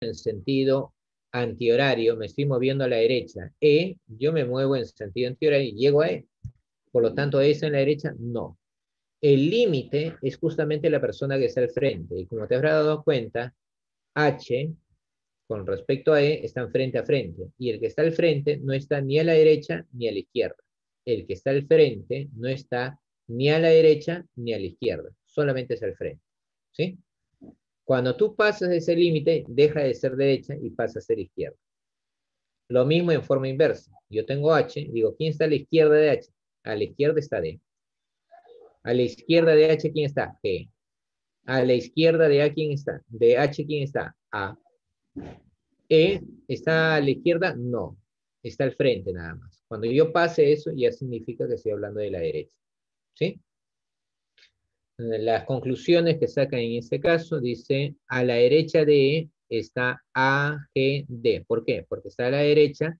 En sentido antihorario, me estoy moviendo a la derecha. E, yo me muevo en sentido antihorario y llego a E. Por lo tanto, ¿es en la derecha? No. El límite es justamente la persona que está al frente. Y como te habrás dado cuenta, H con respecto a E están frente a frente. Y el que está al frente no está ni a la derecha ni a la izquierda. El que está al frente no está ni a la derecha ni a la izquierda. Solamente es al frente. ¿Sí? Cuando tú pasas ese límite, deja de ser derecha y pasa a ser izquierda. Lo mismo en forma inversa. Yo tengo H, digo, ¿quién está a la izquierda de H? A la izquierda está D. A la izquierda de H, ¿quién está? G. A la izquierda de A, ¿quién está? De H, ¿quién está? A. E, ¿está a la izquierda? No. Está al frente nada más. Cuando yo pase eso, ya significa que estoy hablando de la derecha. ¿Sí? Las conclusiones que sacan en este caso dice, a la derecha de E está A, G, D. ¿Por qué? Porque está a la derecha,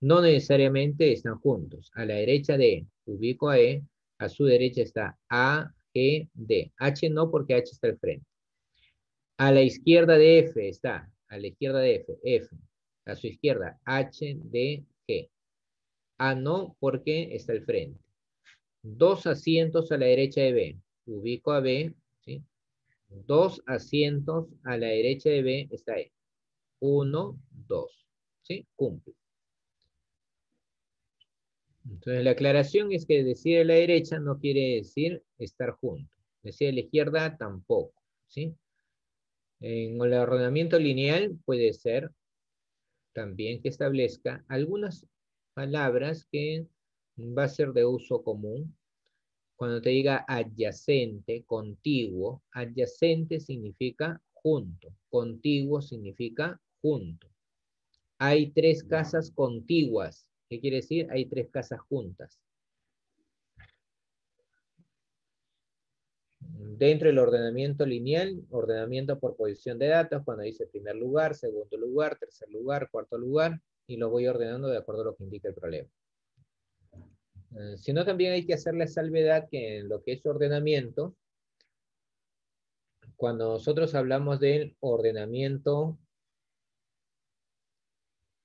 no necesariamente están juntos. A la derecha de E, ubico a E, a su derecha está A, G, D. H no porque H está al frente. A la izquierda de F está, a la izquierda de F, F. A su izquierda, H, D, G. A no porque está al frente. Dos asientos a la derecha de B ubico a B, ¿sí? Dos asientos a la derecha de B está E. Uno, dos, ¿sí? Cumple. Entonces la aclaración es que decir a la derecha no quiere decir estar junto. Decir a la izquierda tampoco, ¿sí? En el ordenamiento lineal puede ser también que establezca algunas palabras que va a ser de uso común, cuando te diga adyacente, contiguo, adyacente significa junto, contiguo significa junto. Hay tres casas contiguas. ¿Qué quiere decir? Hay tres casas juntas. Dentro del ordenamiento lineal, ordenamiento por posición de datos, cuando dice primer lugar, segundo lugar, tercer lugar, cuarto lugar, y lo voy ordenando de acuerdo a lo que indica el problema. Eh, sino también hay que hacer la salvedad que en lo que es ordenamiento, cuando nosotros hablamos del ordenamiento,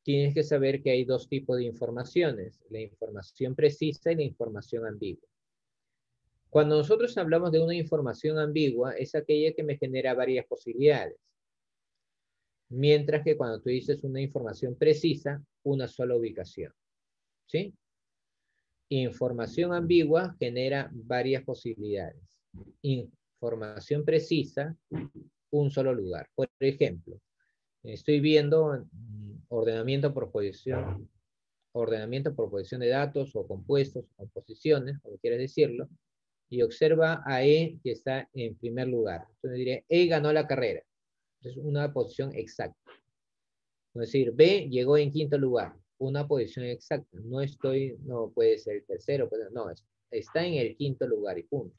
tienes que saber que hay dos tipos de informaciones, la información precisa y la información ambigua. Cuando nosotros hablamos de una información ambigua, es aquella que me genera varias posibilidades. Mientras que cuando tú dices una información precisa, una sola ubicación. ¿Sí? Información ambigua genera varias posibilidades. Información precisa, un solo lugar. Por ejemplo, estoy viendo ordenamiento por posición, ordenamiento por posición de datos o compuestos, o composiciones, como quieras decirlo, y observa a E que está en primer lugar. Entonces diré, E ganó la carrera. Es una posición exacta. Es decir, B llegó en quinto lugar una posición exacta. No estoy, no puede ser tercero, no, está en el quinto lugar y punto.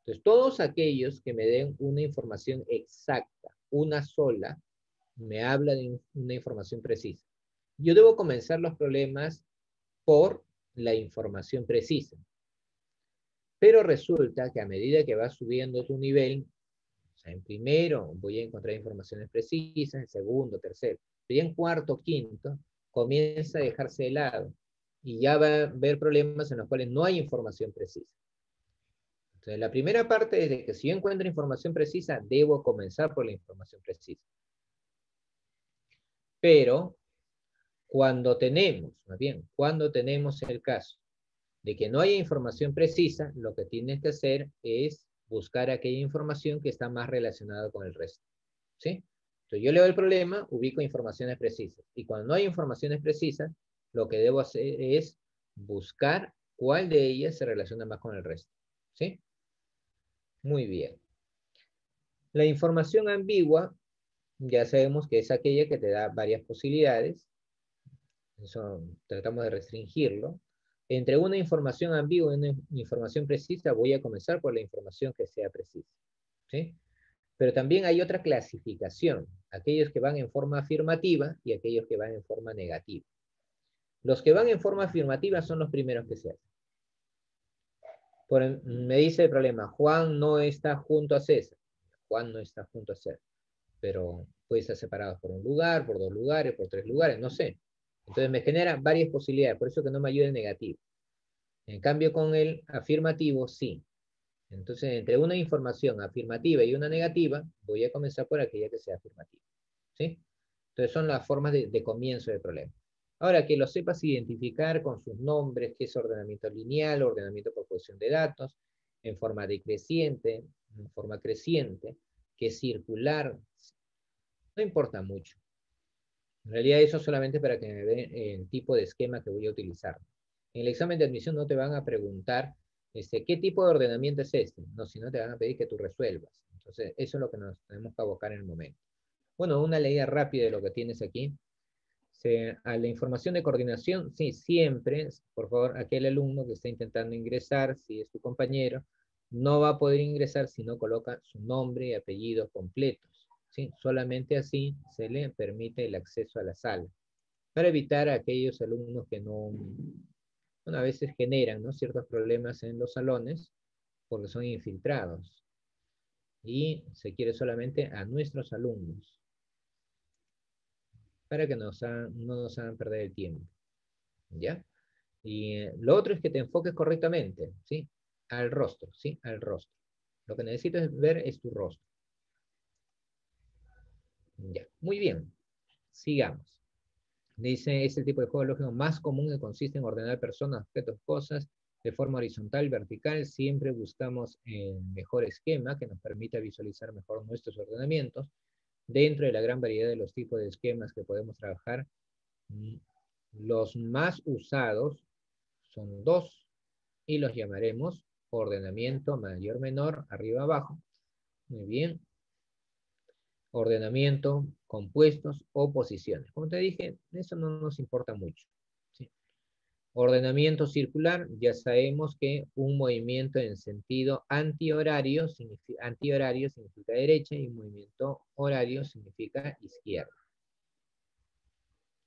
Entonces, todos aquellos que me den una información exacta, una sola, me habla de una información precisa. Yo debo comenzar los problemas por la información precisa. Pero resulta que a medida que va subiendo tu nivel, o sea, en primero voy a encontrar informaciones precisas, en segundo, tercero, pero en cuarto, quinto, comienza a dejarse de lado y ya va a haber problemas en los cuales no hay información precisa. Entonces, la primera parte es de que si yo encuentro información precisa, debo comenzar por la información precisa. Pero, cuando tenemos, más bien, cuando tenemos el caso de que no haya información precisa, lo que tienes que hacer es buscar aquella información que está más relacionada con el resto. ¿Sí? Entonces yo leo el problema, ubico informaciones precisas. Y cuando no hay informaciones precisas, lo que debo hacer es buscar cuál de ellas se relaciona más con el resto. ¿Sí? Muy bien. La información ambigua, ya sabemos que es aquella que te da varias posibilidades. Eso tratamos de restringirlo. Entre una información ambigua y una información precisa, voy a comenzar por la información que sea precisa. ¿Sí? Pero también hay otra clasificación, aquellos que van en forma afirmativa y aquellos que van en forma negativa. Los que van en forma afirmativa son los primeros que se hacen. me dice el problema, Juan no está junto a César. Juan no está junto a César. pero puede estar separado por un lugar, por dos lugares, por tres lugares, no sé. Entonces me genera varias posibilidades, por eso que no me ayuda el negativo. En cambio, con el afirmativo, sí. Entonces, entre una información afirmativa y una negativa, voy a comenzar por aquella que sea afirmativa. ¿Sí? Entonces, son las formas de, comienzo del problema. Ahora, que lo sepas identificar con sus nombres, que es ordenamiento lineal, ordenamiento por posición de datos, en forma decreciente, en forma creciente, que es circular, no importa mucho. En realidad eso solamente para que me vean el tipo de esquema que voy a utilizar. En el examen de admisión no te van a preguntar este, qué tipo de ordenamiento es este, no, sino te van a pedir que tú resuelvas. Entonces, eso es lo que nos tenemos que abocar en el momento. Bueno, una leída rápida de lo que tienes aquí. a la información de coordinación, sí, siempre, por favor, aquel alumno que está intentando ingresar, si es tu compañero, no va a poder ingresar si no coloca su nombre y apellido completos. ¿sí? Solamente así se le permite el acceso a la sala, para evitar a aquellos alumnos que no, a veces generan ciertos problemas en los salones porque son infiltrados. Y se quiere solamente a nuestros alumnos para que no nos hagan perder el tiempo. ¿Ya? Y eh, lo otro es que te enfoques correctamente, ¿sí? Al rostro, ¿sí? Al rostro. Lo que necesitas ver es tu rostro. Ya, muy bien. Sigamos. Dice, es el tipo de juego lógico más común que consiste en ordenar personas, objetos, cosas de forma horizontal, vertical. Siempre buscamos el mejor esquema que nos permita visualizar mejor nuestros ordenamientos. Dentro de la gran variedad de los tipos de esquemas que podemos trabajar, los más usados son dos y los llamaremos ordenamiento mayor-menor, arriba-abajo. Muy bien ordenamiento, compuestos o posiciones. Como te dije, eso no nos importa mucho. Ordenamiento circular, ya sabemos que un movimiento en sentido antihorario significa, antihorario significa derecha y movimiento horario significa izquierda.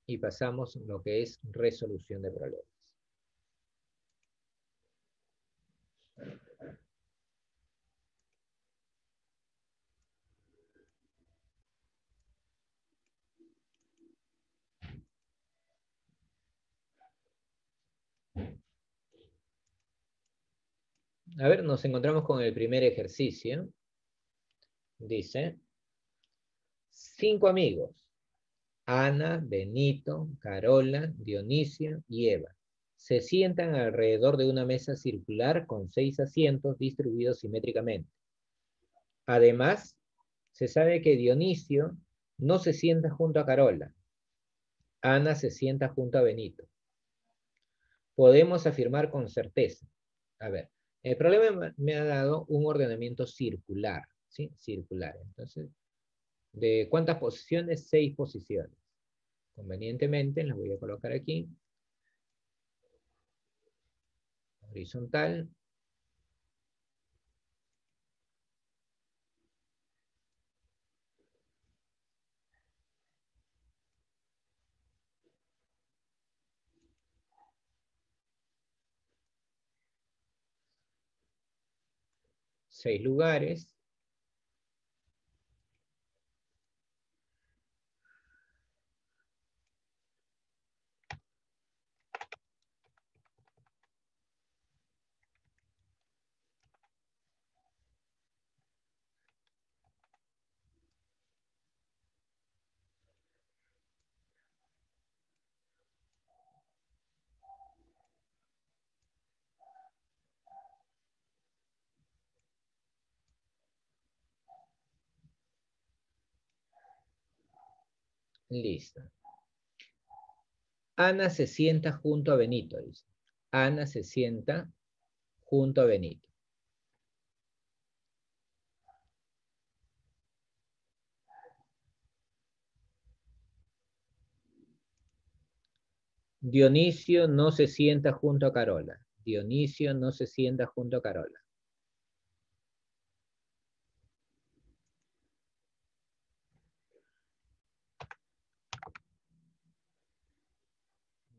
Y pasamos lo que es resolución de problemas. A ver, nos encontramos con el primer ejercicio. Dice, cinco amigos. Ana, Benito, Carola, Dionisio y Eva. Se sientan alrededor de una mesa circular con seis asientos distribuidos simétricamente. Además, se sabe que Dionisio no se sienta junto a Carola. Ana se sienta junto a Benito. Podemos afirmar con certeza. A ver, el problema me ha dado un ordenamiento circular, ¿sí? Circular. Entonces, ¿de cuántas posiciones? Seis posiciones. Convenientemente, las voy a colocar aquí. Horizontal. Seis lugares. Listo. Ana se sienta junto a Benito, dice. Ana se sienta junto a Benito. Dionisio no se sienta junto a Carola. Dionisio no se sienta junto a Carola.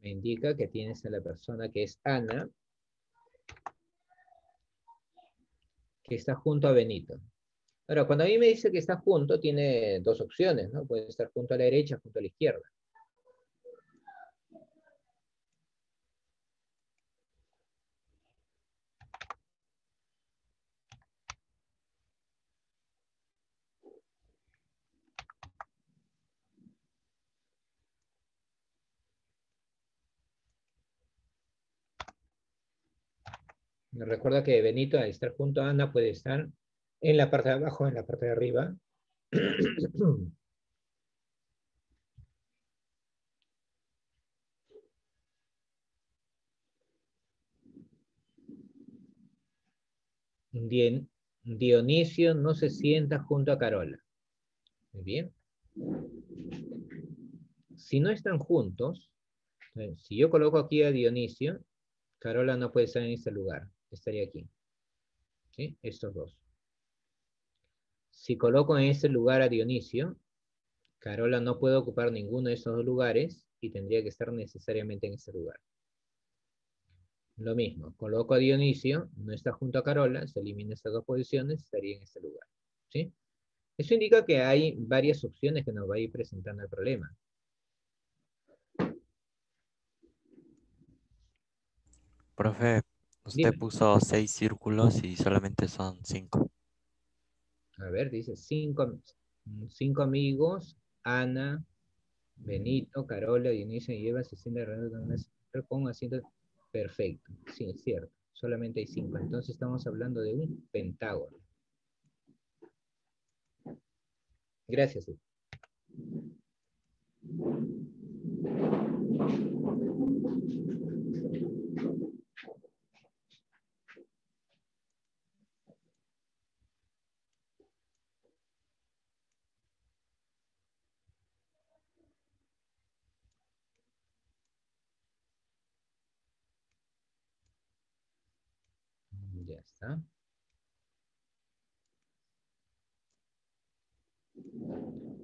Me indica que tienes a la persona que es Ana, que está junto a Benito. Ahora, cuando a mí me dice que está junto, tiene dos opciones, ¿no? Puede estar junto a la derecha, junto a la izquierda. Recuerda que Benito, al estar junto a Ana, puede estar en la parte de abajo, en la parte de arriba. Dionisio no se sienta junto a Carola. Muy bien. Si no están juntos, si yo coloco aquí a Dionisio, Carola no puede estar en este lugar estaría aquí. ¿Sí? Estos dos. Si coloco en este lugar a Dionisio, Carola no puede ocupar ninguno de esos dos lugares y tendría que estar necesariamente en este lugar. Lo mismo, coloco a Dionisio, no está junto a Carola, se elimina estas dos posiciones, estaría en este lugar. ¿sí? Eso indica que hay varias opciones que nos va a ir presentando el problema. Profe, Usted puso seis círculos y solamente son cinco. A ver, dice cinco, cinco amigos, Ana, Benito, Carola, Dionisio y Eva se sienten con asiento perfecto. Sí, es cierto. Solamente hay cinco. Entonces estamos hablando de un pentágono. Gracias.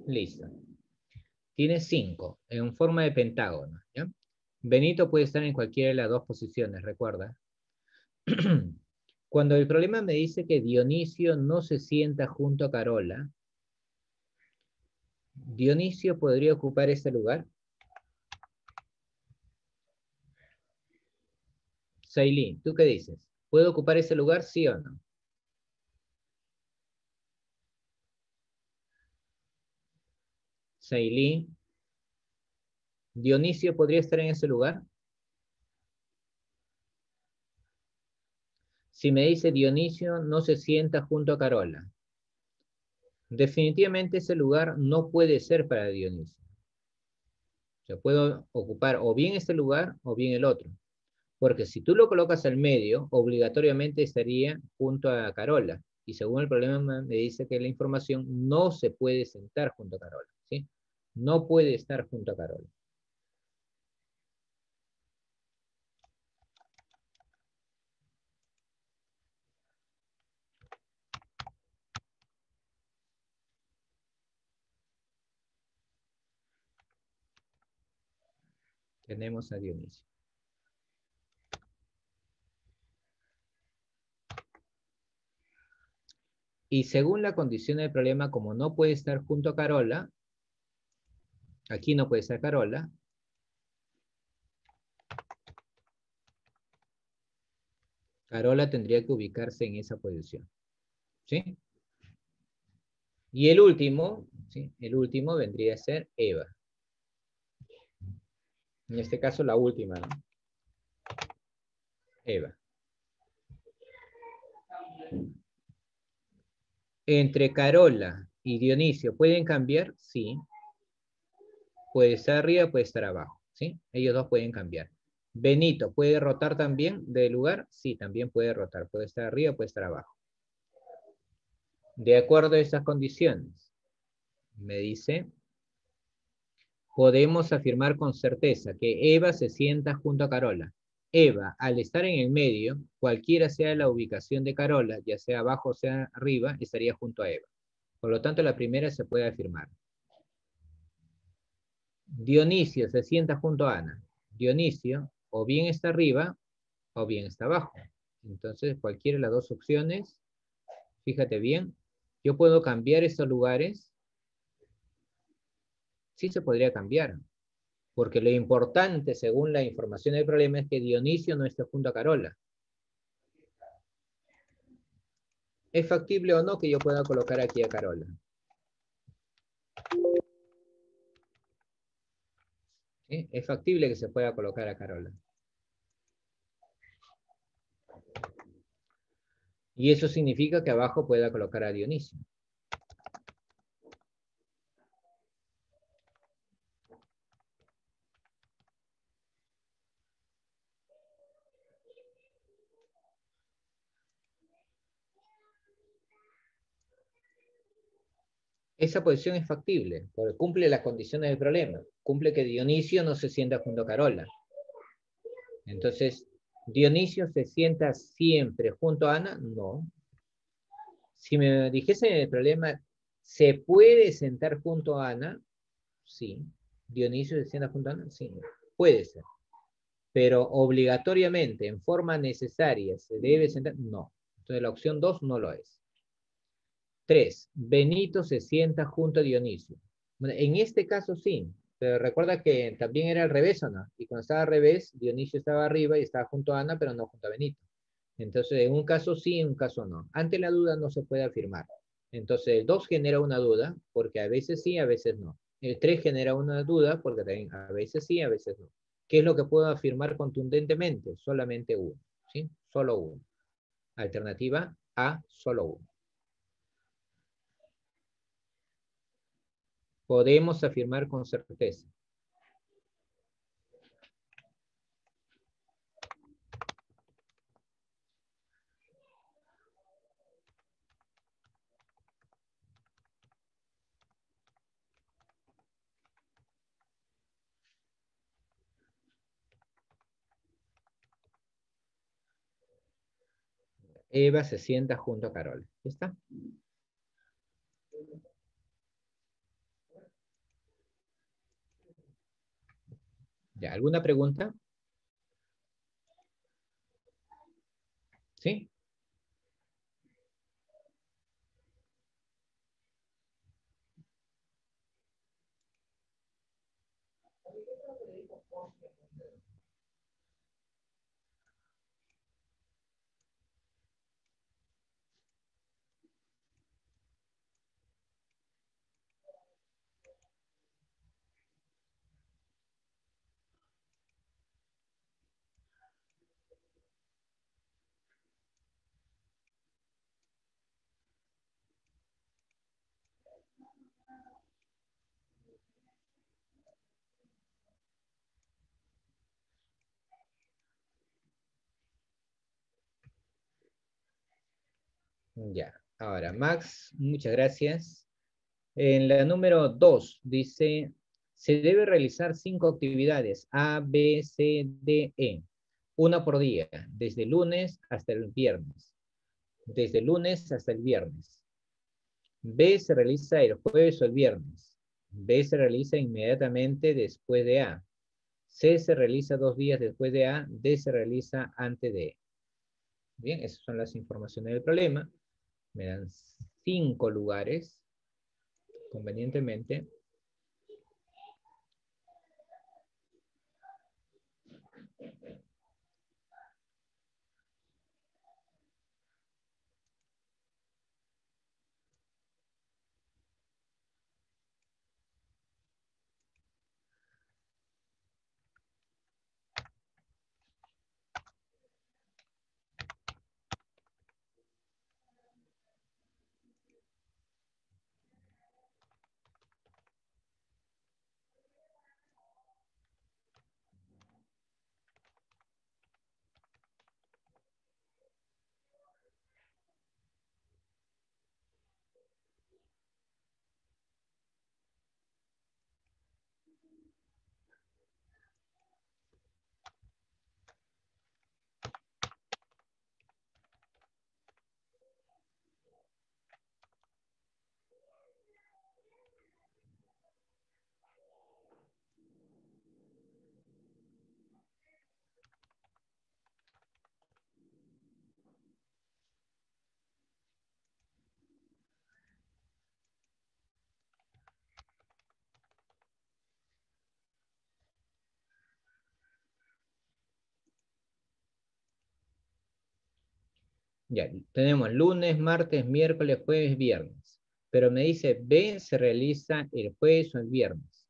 Listo. Tiene cinco en forma de pentágono. Benito puede estar en cualquiera de las dos posiciones, recuerda. Cuando el problema me dice que Dionisio no se sienta junto a Carola, ¿Dionisio podría ocupar ese lugar? Sailin, ¿tú qué dices? ¿Puede ocupar ese lugar, sí o no? Sailí. ¿Dionisio podría estar en ese lugar? Si me dice Dionisio, no se sienta junto a Carola. Definitivamente ese lugar no puede ser para Dionisio. O sea, puedo ocupar o bien este lugar o bien el otro. Porque si tú lo colocas al medio, obligatoriamente estaría junto a Carola. Y según el problema me dice que la información no se puede sentar junto a Carola. ¿sí? No puede estar junto a Carola. Tenemos a Dionisio. Y según la condición del problema, como no puede estar junto a Carola, aquí no puede estar Carola, Carola tendría que ubicarse en esa posición. ¿Sí? Y el último, ¿sí? El último vendría a ser Eva. En este caso, la última, ¿no? Eva entre Carola y Dionisio, ¿pueden cambiar? Sí. Puede estar arriba, puede estar abajo. ¿sí? Ellos dos pueden cambiar. Benito, ¿puede rotar también de lugar? Sí, también puede rotar. Puede estar arriba, puede estar abajo. De acuerdo a estas condiciones, me dice, podemos afirmar con certeza que Eva se sienta junto a Carola. Eva, al estar en el medio, cualquiera sea la ubicación de Carola, ya sea abajo o sea arriba, estaría junto a Eva. Por lo tanto, la primera se puede afirmar. Dionisio se sienta junto a Ana. Dionisio o bien está arriba o bien está abajo. Entonces, cualquiera de las dos opciones, fíjate bien, ¿Yo puedo cambiar estos lugares? Sí se podría cambiar. Porque lo importante, según la información del problema, es que Dionisio no esté junto a Carola. ¿Es factible o no que yo pueda colocar aquí a Carola? Es factible que se pueda colocar a Carola. Y eso significa que abajo pueda colocar a Dionisio. Esa posición es factible, porque cumple las condiciones del problema. Cumple que Dionisio no se sienta junto a Carola. Entonces, ¿Dionisio se sienta siempre junto a Ana? No. Si me dijese el problema, ¿se puede sentar junto a Ana? Sí. ¿Dionisio se sienta junto a Ana? Sí. Puede ser. Pero obligatoriamente, en forma necesaria, ¿se debe sentar? No. Entonces la opción 2 no lo es. 3. Benito se sienta junto a Dionisio. en este caso sí, pero recuerda que también era al revés, ¿o no? Y cuando estaba al revés, Dionisio estaba arriba y estaba junto a Ana, pero no junto a Benito. Entonces, en un caso sí, en un caso no. Ante la duda no se puede afirmar. Entonces, el 2 genera una duda, porque a veces sí, a veces no. El 3 genera una duda, porque también a veces sí, a veces no. ¿Qué es lo que puedo afirmar contundentemente? Solamente uno, ¿sí? Solo uno. Alternativa A, solo uno. Podemos afirmar con certeza. Eva se sienta junto a Carol. ¿Está? ¿Ya? ¿Alguna pregunta? ¿Sí? Ya, ahora Max, muchas gracias. En la número 2 dice, se debe realizar cinco actividades, A, B, C, D, E, una por día, desde lunes hasta el viernes. Desde lunes hasta el viernes. B se realiza el jueves o el viernes. B se realiza inmediatamente después de A. C se realiza dos días después de A. D se realiza antes de E. Bien, esas son las informaciones del problema me dan cinco lugares, convenientemente. Ya, tenemos lunes, martes, miércoles, jueves, viernes. Pero me dice B se realiza el jueves o el viernes.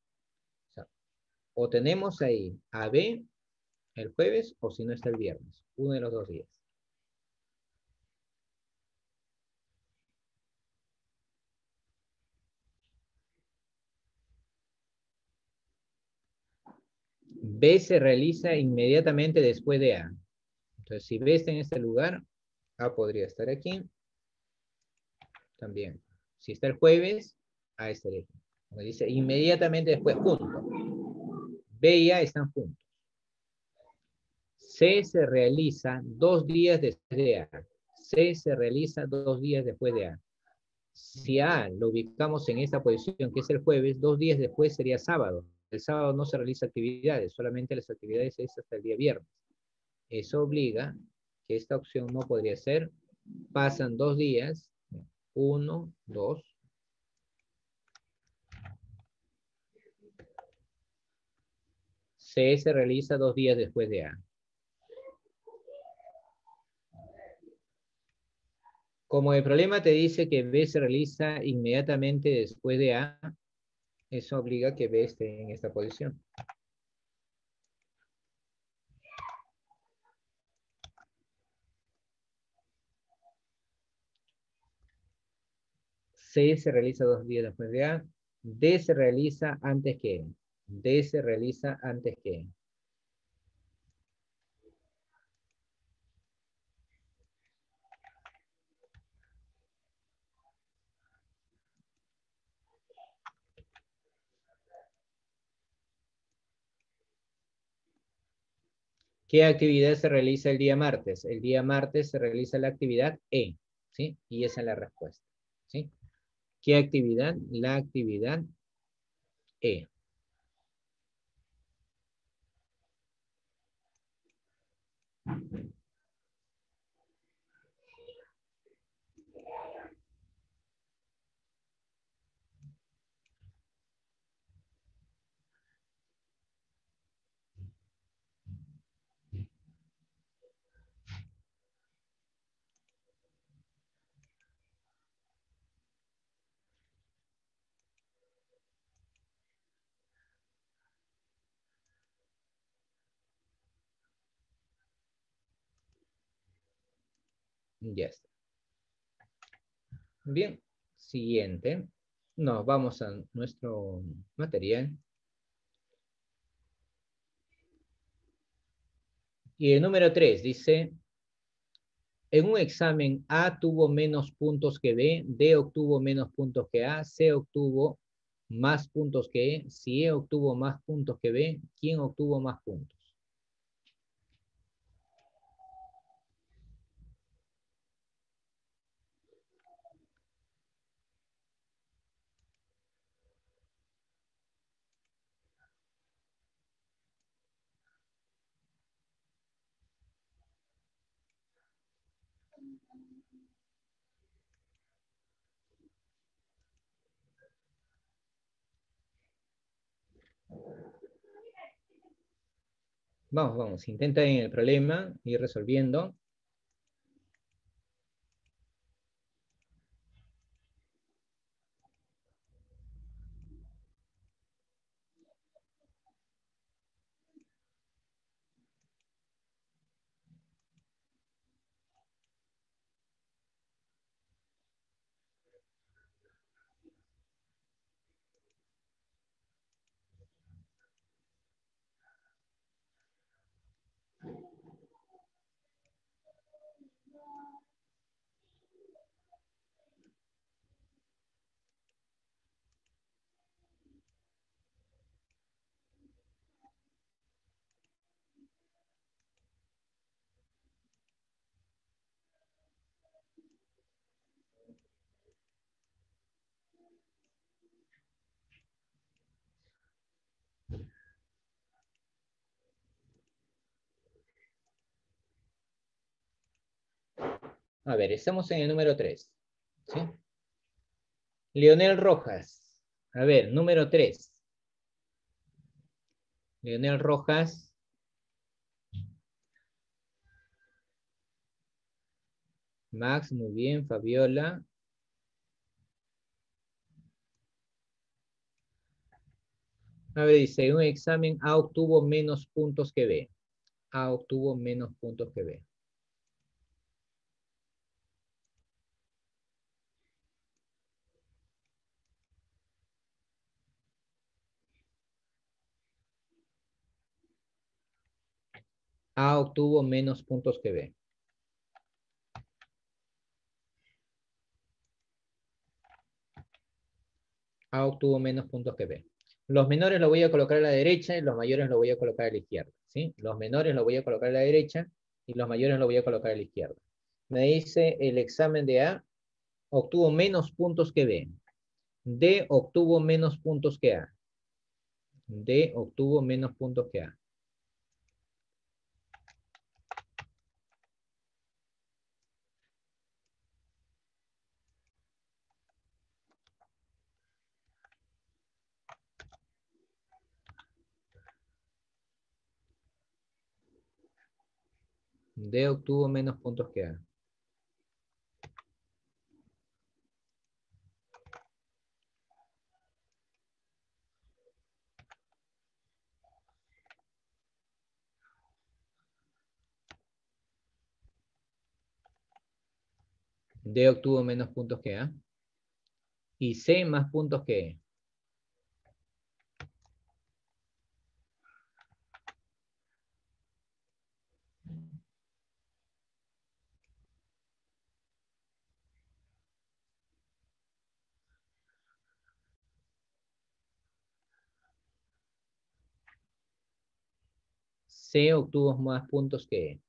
O, tenemos ahí a B el jueves o si no está el viernes. Uno de los dos días. B se realiza inmediatamente después de A. Entonces, si B está en este lugar, A podría estar aquí. También. Si está el jueves, A estaría aquí. Como dice, inmediatamente después, juntos. B y A están juntos. C se realiza dos días después de A. C se realiza dos días después de A. Si A lo ubicamos en esta posición, que es el jueves, dos días después sería sábado. El sábado no se realiza actividades, solamente las actividades es hasta el día viernes. Eso obliga que esta opción no podría ser. Pasan dos días, uno, dos. C se realiza dos días después de A. Como el problema te dice que B se realiza inmediatamente después de A, eso obliga que B esté en esta posición. C se realiza dos días después de A. D se realiza antes que D se realiza antes que ¿Qué actividad se realiza el día martes? El día martes se realiza la actividad E, ¿sí? Y esa es la respuesta, ¿sí? ¿Qué actividad? La actividad E. Ya está. Bien, siguiente. Nos vamos a nuestro material. Y el número 3 dice, en un examen A tuvo menos puntos que B, D obtuvo menos puntos que A, C obtuvo más puntos que E, si E obtuvo más puntos que B, ¿quién obtuvo más puntos? Vamos, vamos, intenta en el problema, ir resolviendo. A ver, estamos en el número 3. ¿sí? Leonel Rojas. A ver, número 3. Leonel Rojas. Max, muy bien. Fabiola. A ver, dice, un examen A obtuvo menos puntos que B. A obtuvo menos puntos que B. A obtuvo menos puntos que B. A obtuvo menos puntos que B. Los menores los voy a colocar a la derecha y los mayores los voy a colocar a la izquierda. ¿sí? Los menores los voy a colocar a la derecha y los mayores los voy a colocar a la izquierda. Me dice el examen de A obtuvo menos puntos que B. D obtuvo menos puntos que A. D obtuvo menos puntos que A. D obtuvo menos puntos que A. D obtuvo menos puntos que A. Y C más puntos que E. C obtuvo más puntos que E.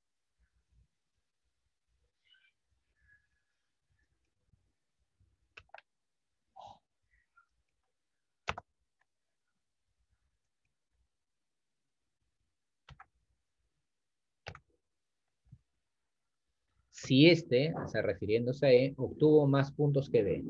Si este, o sea, refiriéndose a E, obtuvo más puntos que B.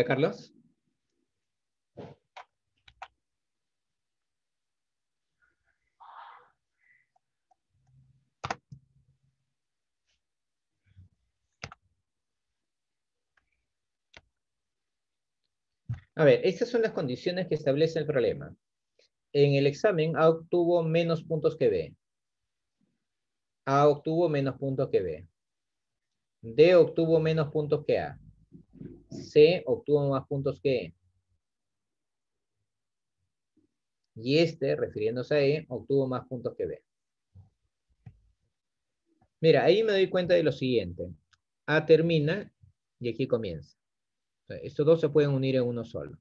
¿Ya, Carlos? A ver, estas son las condiciones que establece el problema. En el examen A obtuvo menos puntos que B. A obtuvo menos puntos que B. D obtuvo menos puntos que A. C obtuvo más puntos que E. Y este, refiriéndose a E, obtuvo más puntos que B. Mira, ahí me doy cuenta de lo siguiente. A termina y aquí comienza. estos dos se pueden unir en uno solo.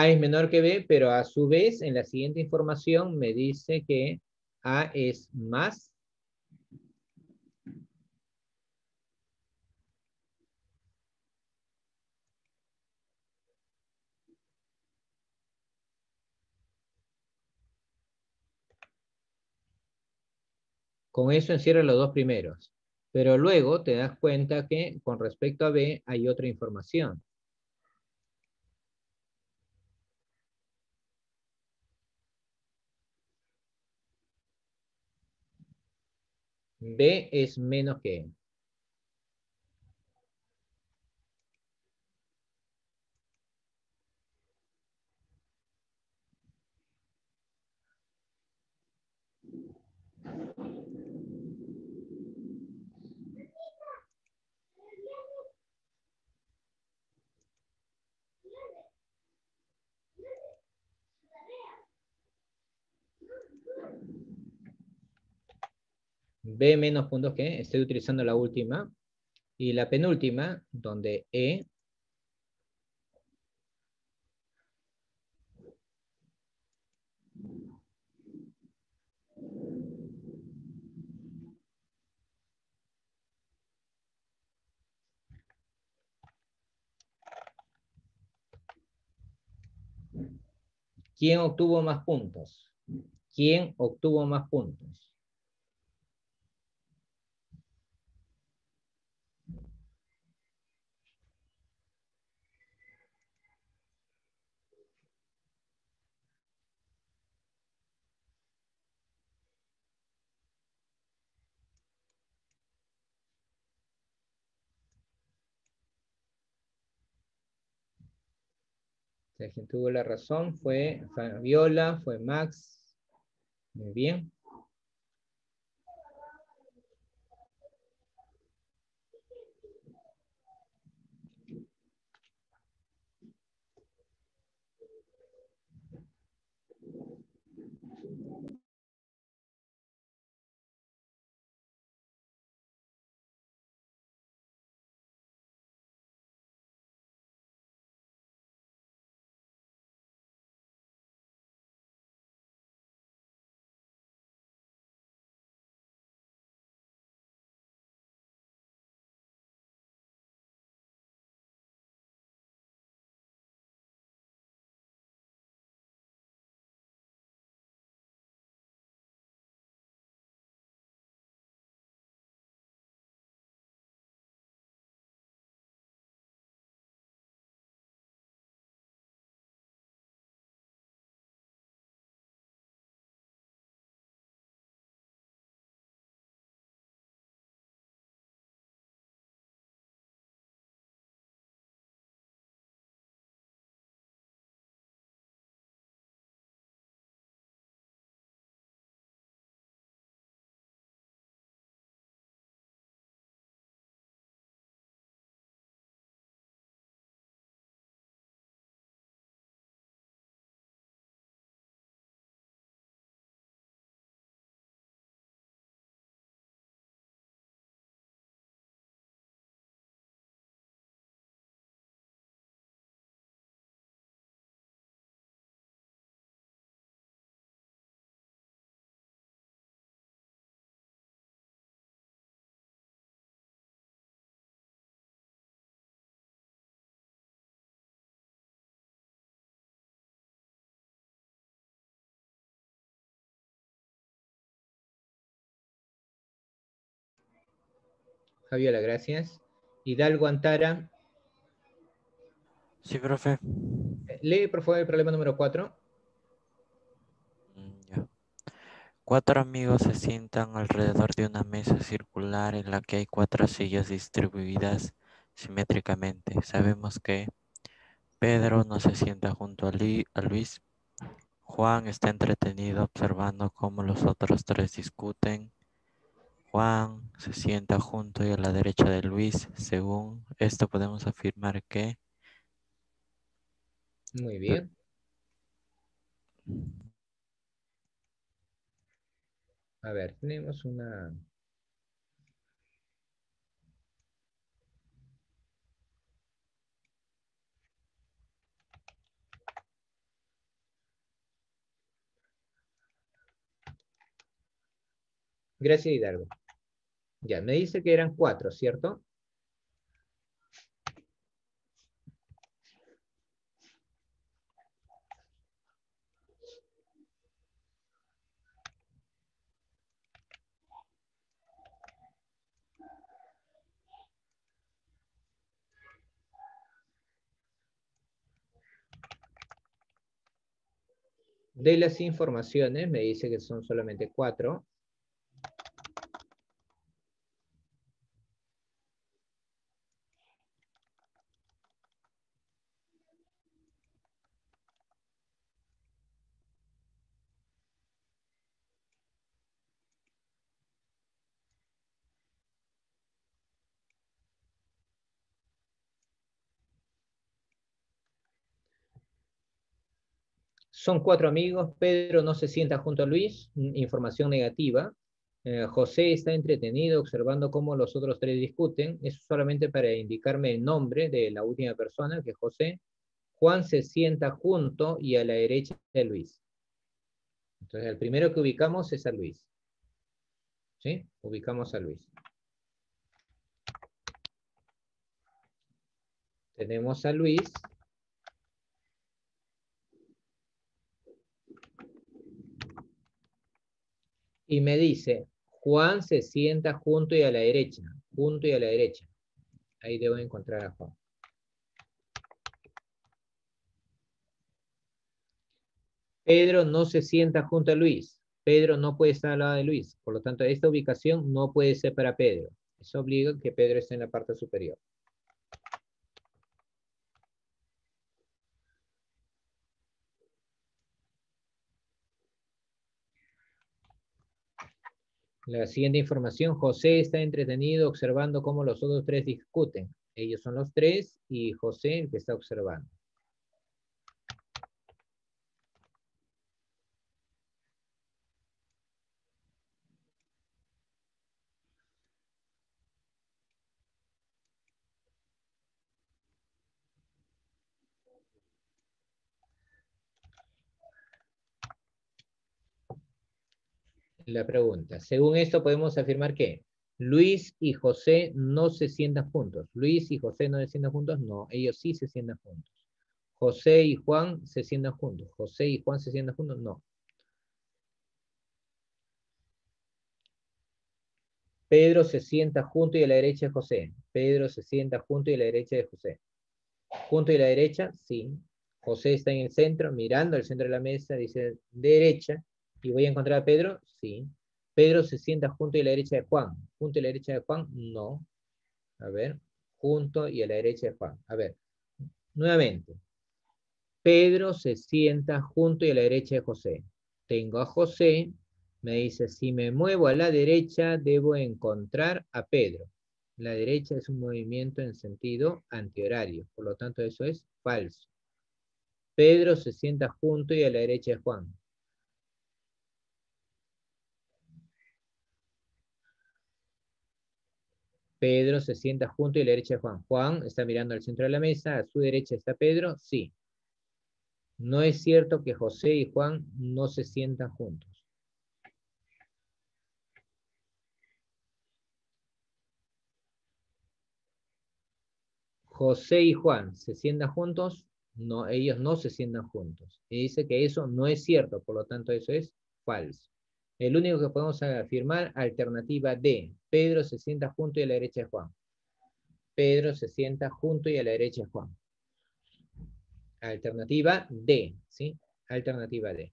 A es menor que B, pero a su vez en la siguiente información me dice que A es más Con eso encierra los dos primeros. Pero luego te das cuenta que con respecto a B hay otra información. B es menos que E. B menos puntos que estoy utilizando la última. Y la penúltima, donde E ¿Quién obtuvo más puntos? ¿Quién obtuvo más puntos? Quien tuvo la razón fue Fabiola, fue Max. Muy bien. Fabiola, gracias. Hidalgo Antara. Sí, profe. Lee, por favor, el problema número cuatro. Mm, cuatro amigos se sientan alrededor de una mesa circular en la que hay cuatro sillas distribuidas simétricamente. Sabemos que Pedro no se sienta junto a, a Luis. Juan está entretenido observando cómo los otros tres discuten. Juan se sienta junto y a la derecha de Luis. Según esto podemos afirmar que... Muy bien. A ver, tenemos una... Gracias, Hidalgo. Ya, me dice que eran cuatro, ¿cierto? De las informaciones, me dice que son solamente cuatro. Son cuatro amigos, Pedro no se sienta junto a Luis, información negativa. Eh, José está entretenido observando cómo los otros tres discuten. Eso solamente para indicarme el nombre de la última persona, que es José. Juan se sienta junto y a la derecha de Luis. Entonces, el primero que ubicamos es a Luis. ¿Sí? Ubicamos a Luis. Tenemos a Luis Y me dice, Juan se sienta junto y a la derecha, junto y a la derecha. Ahí debo encontrar a Juan. Pedro no se sienta junto a Luis. Pedro no puede estar al lado de Luis. Por lo tanto, esta ubicación no puede ser para Pedro. Eso obliga que Pedro esté en la parte superior. La siguiente información, José está entretenido observando cómo los otros tres discuten. Ellos son los tres y José el que está observando. La pregunta. Según esto podemos afirmar que Luis y José no se sientan juntos. Luis y José no se sientan juntos. No, ellos sí se sientan juntos. José y Juan se sientan juntos. José y Juan se sientan juntos. No. Pedro se sienta junto y a la derecha de José. Pedro se sienta junto y a la derecha de José. Junto y a la derecha, sí. José está en el centro, mirando al centro de la mesa, dice derecha. ¿Y voy a encontrar a Pedro? Sí. Pedro se sienta junto y a la derecha de Juan. ¿Junto y a la derecha de Juan? No. A ver. Junto y a la derecha de Juan. A ver. Nuevamente. Pedro se sienta junto y a la derecha de José. Tengo a José. Me dice, si me muevo a la derecha, debo encontrar a Pedro. La derecha es un movimiento en sentido antihorario. Por lo tanto, eso es falso. Pedro se sienta junto y a la derecha de Juan. Pedro se sienta junto y a la derecha de Juan. Juan está mirando al centro de la mesa. A su derecha está Pedro. Sí. No es cierto que José y Juan no se sientan juntos. José y Juan se sientan juntos. No, ellos no se sientan juntos. Y dice que eso no es cierto, por lo tanto eso es falso. El único que podemos afirmar, alternativa D. Pedro se sienta junto y a la derecha de Juan. Pedro se sienta junto y a la derecha de Juan. Alternativa D, ¿sí? Alternativa D.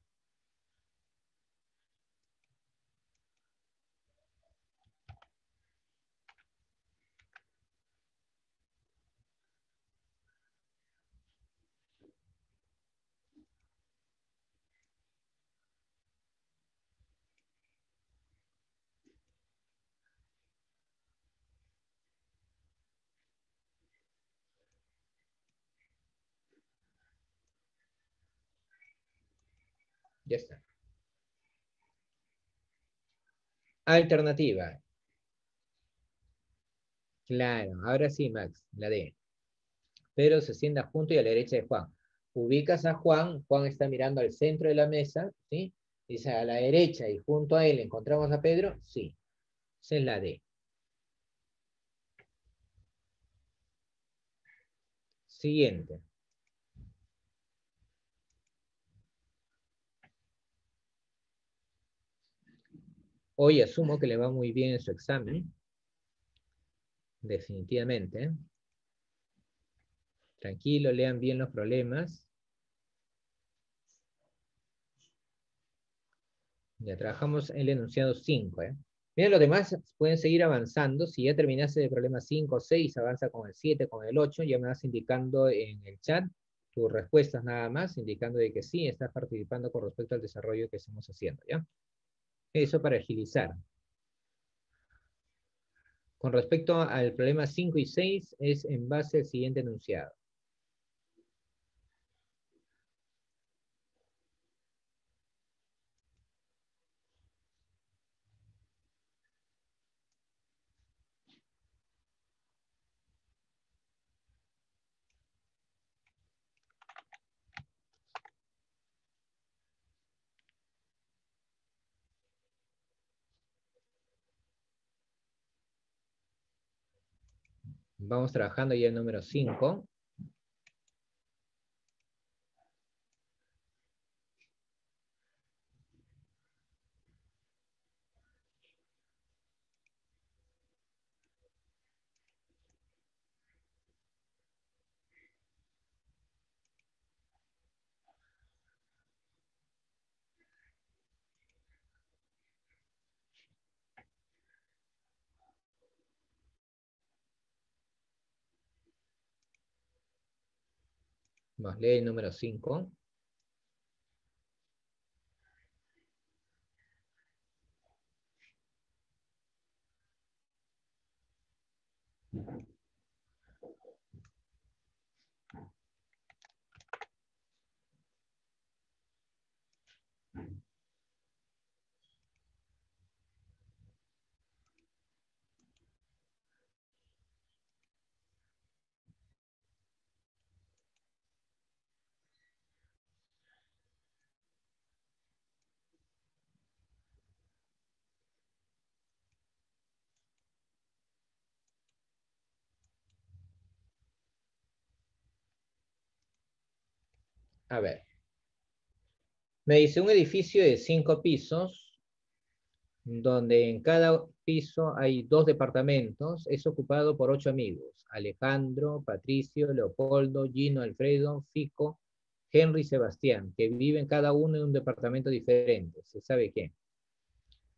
Ya está. Alternativa. Claro, ahora sí, Max, la D. Pedro se sienta junto y a la derecha de Juan. Ubicas a Juan, Juan está mirando al centro de la mesa, ¿sí? Dice a la derecha y junto a él encontramos a Pedro, sí. Esa es la D. Siguiente. Hoy asumo que le va muy bien en su examen. Definitivamente. Tranquilo, lean bien los problemas. Ya trabajamos el enunciado 5. ¿eh? Miren, los demás pueden seguir avanzando. Si ya terminaste el problema 5 o 6, avanza con el 7, con el 8. Ya me vas indicando en el chat tus respuestas nada más, indicando de que sí, estás participando con respecto al desarrollo que estamos haciendo. ¿ya? Eso para agilizar. Con respecto al problema 5 y 6, es en base al siguiente enunciado. Vamos trabajando ya el número 5. Lee el número 5. A ver. Me dice un edificio de cinco pisos, donde en cada piso hay dos departamentos, es ocupado por ocho amigos. Alejandro, Patricio, Leopoldo, Gino, Alfredo, Fico, Henry Sebastián, que viven cada uno en un departamento diferente. ¿Se sabe qué?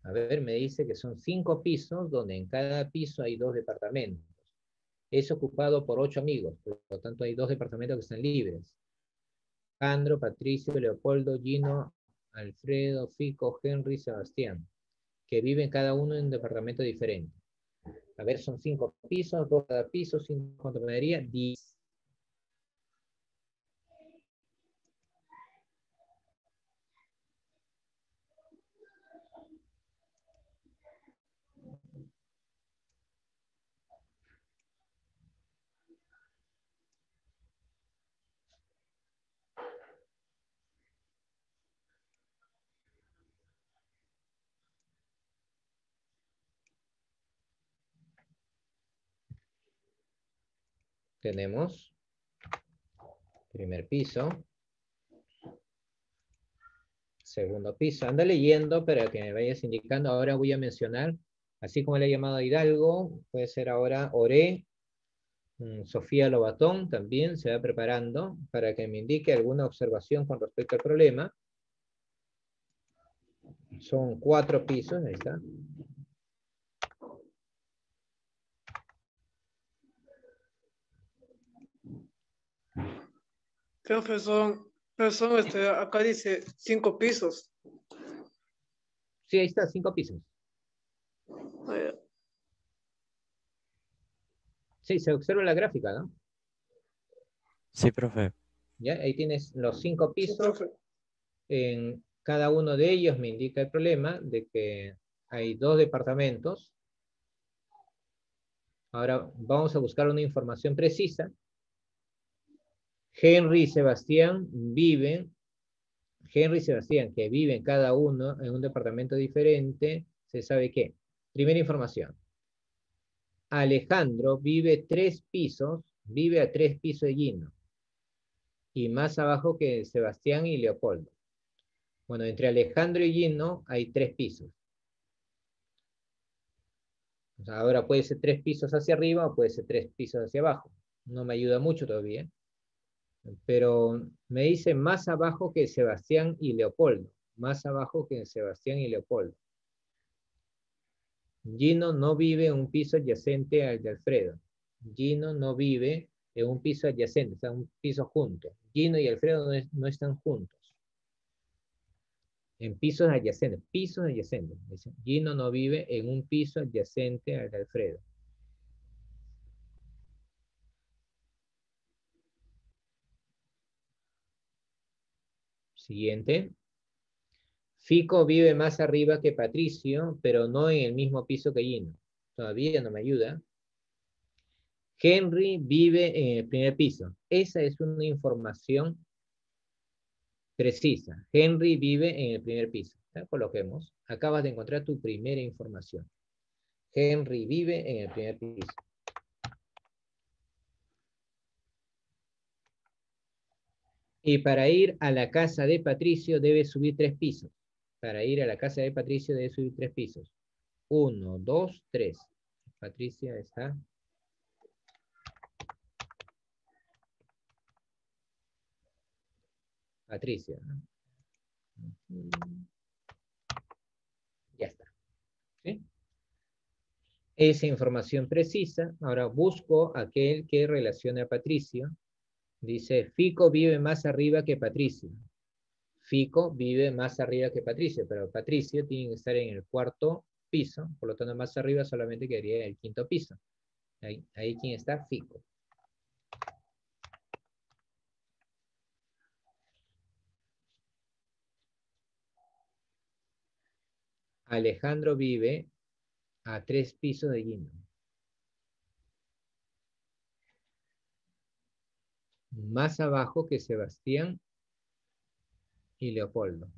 A ver, me dice que son cinco pisos, donde en cada piso hay dos departamentos. Es ocupado por ocho amigos, por lo tanto hay dos departamentos que están libres. Alejandro, Patricio, Leopoldo, Gino, Alfredo, Fico, Henry, Sebastián, que viven cada uno en un departamento diferente. A ver, son cinco pisos, dos cada piso, cinco con 10 Tenemos primer piso, segundo piso. Anda leyendo para que me vayas indicando. Ahora voy a mencionar, así como le he llamado a Hidalgo, puede ser ahora Oré, mm, Sofía Lobatón también se va preparando para que me indique alguna observación con respecto al problema. Son cuatro pisos, ahí está. Profesor, profesor, este, acá dice cinco pisos. Sí, ahí está, cinco pisos. Sí, se observa la gráfica, ¿no? Sí, profe. ¿Ya? Ahí tienes los cinco Sí, pisos. profe. En cada uno de ellos me indica el problema de que hay dos departamentos. Ahora vamos a buscar una información precisa. Henry y Sebastián viven, Henry y Sebastián, que viven cada uno en un departamento diferente, se sabe qué. Primera información. Alejandro vive tres pisos, vive a tres pisos de Gino. Y más abajo que Sebastián y Leopoldo. Bueno, entre Alejandro y Gino hay tres pisos. Ahora puede ser tres pisos hacia arriba o puede ser tres pisos hacia abajo. No me ayuda mucho todavía. Pero me dice más abajo que Sebastián y Leopoldo. Más abajo que Sebastián y Leopoldo. Gino no vive en un piso adyacente al de Alfredo. Gino no vive en un piso adyacente, está en un piso junto. Gino y Alfredo no, no están juntos. En pisos adyacentes, pisos adyacentes. Gino no vive en un piso adyacente al de Alfredo. Siguiente. Fico vive más arriba que Patricio, pero no en el mismo piso que Gino. Todavía no me ayuda. Henry vive en el primer piso. Esa es una información precisa. Henry vive en el primer piso. Coloquemos. Acabas de encontrar tu primera información. Henry vive en el primer piso. Y para ir a la casa de Patricio debe subir tres pisos. Para ir a la casa de Patricio debe subir tres pisos. Uno, dos, tres. Patricia está. Patricia. Ya está. Esa información precisa. Ahora busco aquel que relacione a Patricio. Dice, Fico vive más arriba que Patricio. Fico vive más arriba que Patricio, pero Patricio tiene que estar en el cuarto piso, por lo tanto más arriba solamente quedaría el quinto piso. Ahí, ahí quien está, Fico. Alejandro vive a tres pisos de Gino. Más abajo que Sebastián y Leopoldo.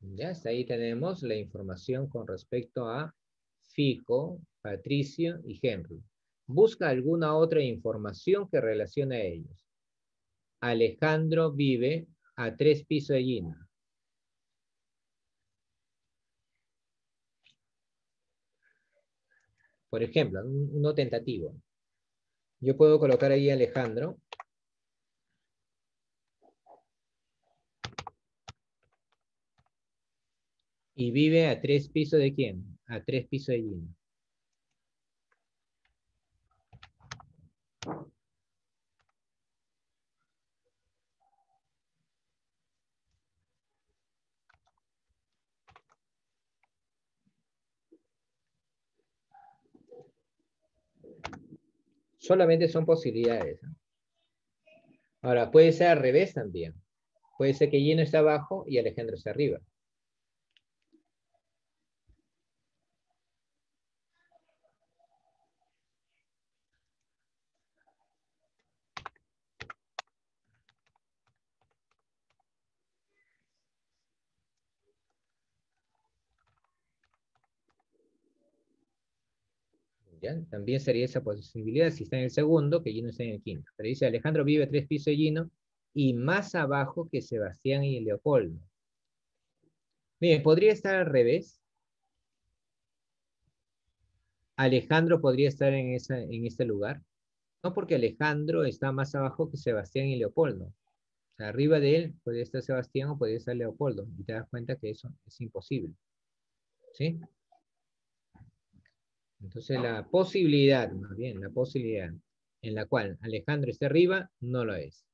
Ya, hasta ahí tenemos la información con respecto a Fico, Patricio y Henry. Busca alguna otra información que relacione a ellos. Alejandro vive a tres pisos de Gina. Por ejemplo, uno tentativo. Yo puedo colocar ahí Alejandro ¿Y vive a tres pisos de quién? A tres pisos de Gino. Solamente son posibilidades. Ahora, puede ser al revés también. Puede ser que Gino está abajo y Alejandro está arriba. También sería esa posibilidad si está en el segundo, que Gino está en el quinto. Pero dice, Alejandro vive tres pisos de Gino y más abajo que Sebastián y Leopoldo. Bien, podría estar al revés. Alejandro podría estar en, esa, en este lugar. No porque Alejandro está más abajo que Sebastián y Leopoldo. Arriba de él podría estar Sebastián o podría estar Leopoldo. Y te das cuenta que eso es imposible. ¿Sí? Entonces la posibilidad, más bien, la posibilidad en la cual Alejandro esté arriba, no lo es.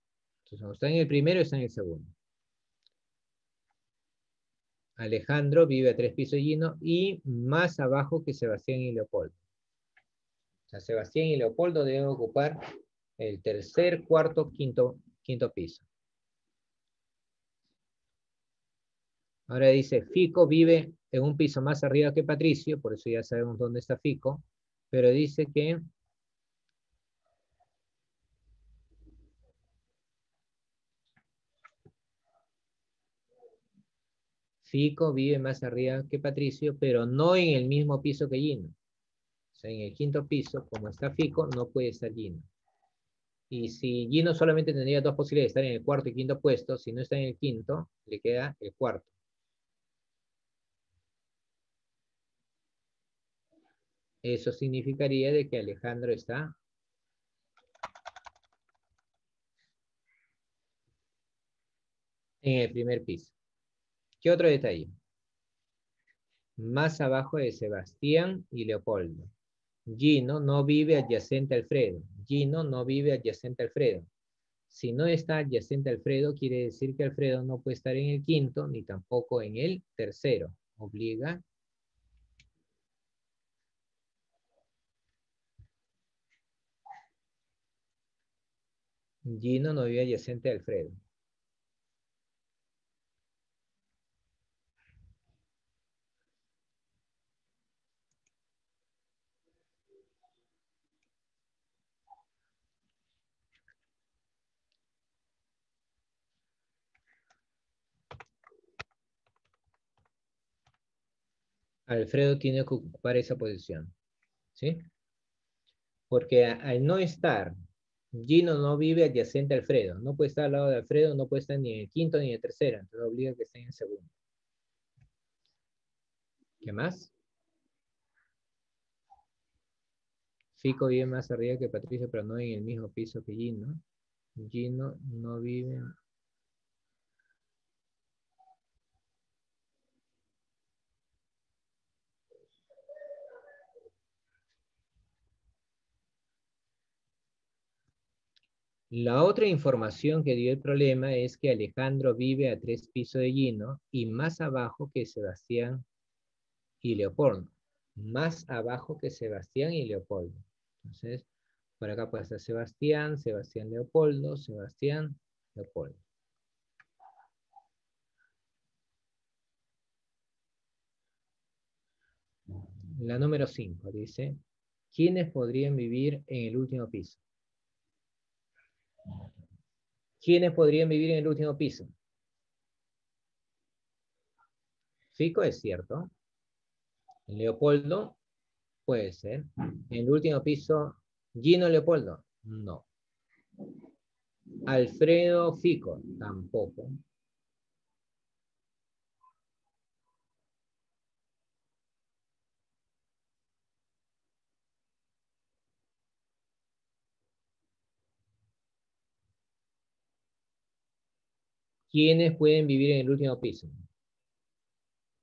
Entonces cuando está en el primero, está en el segundo. Alejandro vive a tres pisos llenos y más abajo que Sebastián y Leopoldo. O sea, Sebastián y Leopoldo deben ocupar el tercer, cuarto, quinto, quinto piso. Ahora dice, Fico vive en un piso más arriba que Patricio, por eso ya sabemos dónde está Fico, pero dice que Fico vive más arriba que Patricio, pero no en el mismo piso que Gino. O sea, en el quinto piso, como está Fico, no puede estar Gino. Y si Gino solamente tendría dos posibilidades de estar en el cuarto y quinto puesto, si no está en el quinto, le queda el cuarto. Eso significaría de que Alejandro está en el primer piso. ¿Qué otro detalle? Más abajo de Sebastián y Leopoldo. Gino no vive adyacente a Alfredo. Gino no vive adyacente a Alfredo. Si no está adyacente a Alfredo, quiere decir que Alfredo no puede estar en el quinto ni tampoco en el tercero. Obliga Gino no vive adyacente a Alfredo. Alfredo tiene que ocupar esa posición. ¿Sí? Porque al no estar Gino no vive adyacente a Alfredo. No puede estar al lado de Alfredo, no puede estar ni en el quinto ni en el tercero. Entonces obliga que esté en segundo. ¿Qué más? Fico vive más arriba que Patricio, pero no en el mismo piso que Gino. Gino no vive La otra información que dio el problema es que Alejandro vive a tres pisos de Gino y más abajo que Sebastián y Leopoldo. Más abajo que Sebastián y Leopoldo. Entonces, por acá puede estar Sebastián, Sebastián Leopoldo, Sebastián Leopoldo. La número 5 dice, ¿quiénes podrían vivir en el último piso? ¿Quiénes podrían vivir en el último piso? Fico es cierto. Leopoldo puede ser. En el último piso, Gino Leopoldo, no. Alfredo Fico, tampoco. ¿Quiénes pueden vivir en el último piso?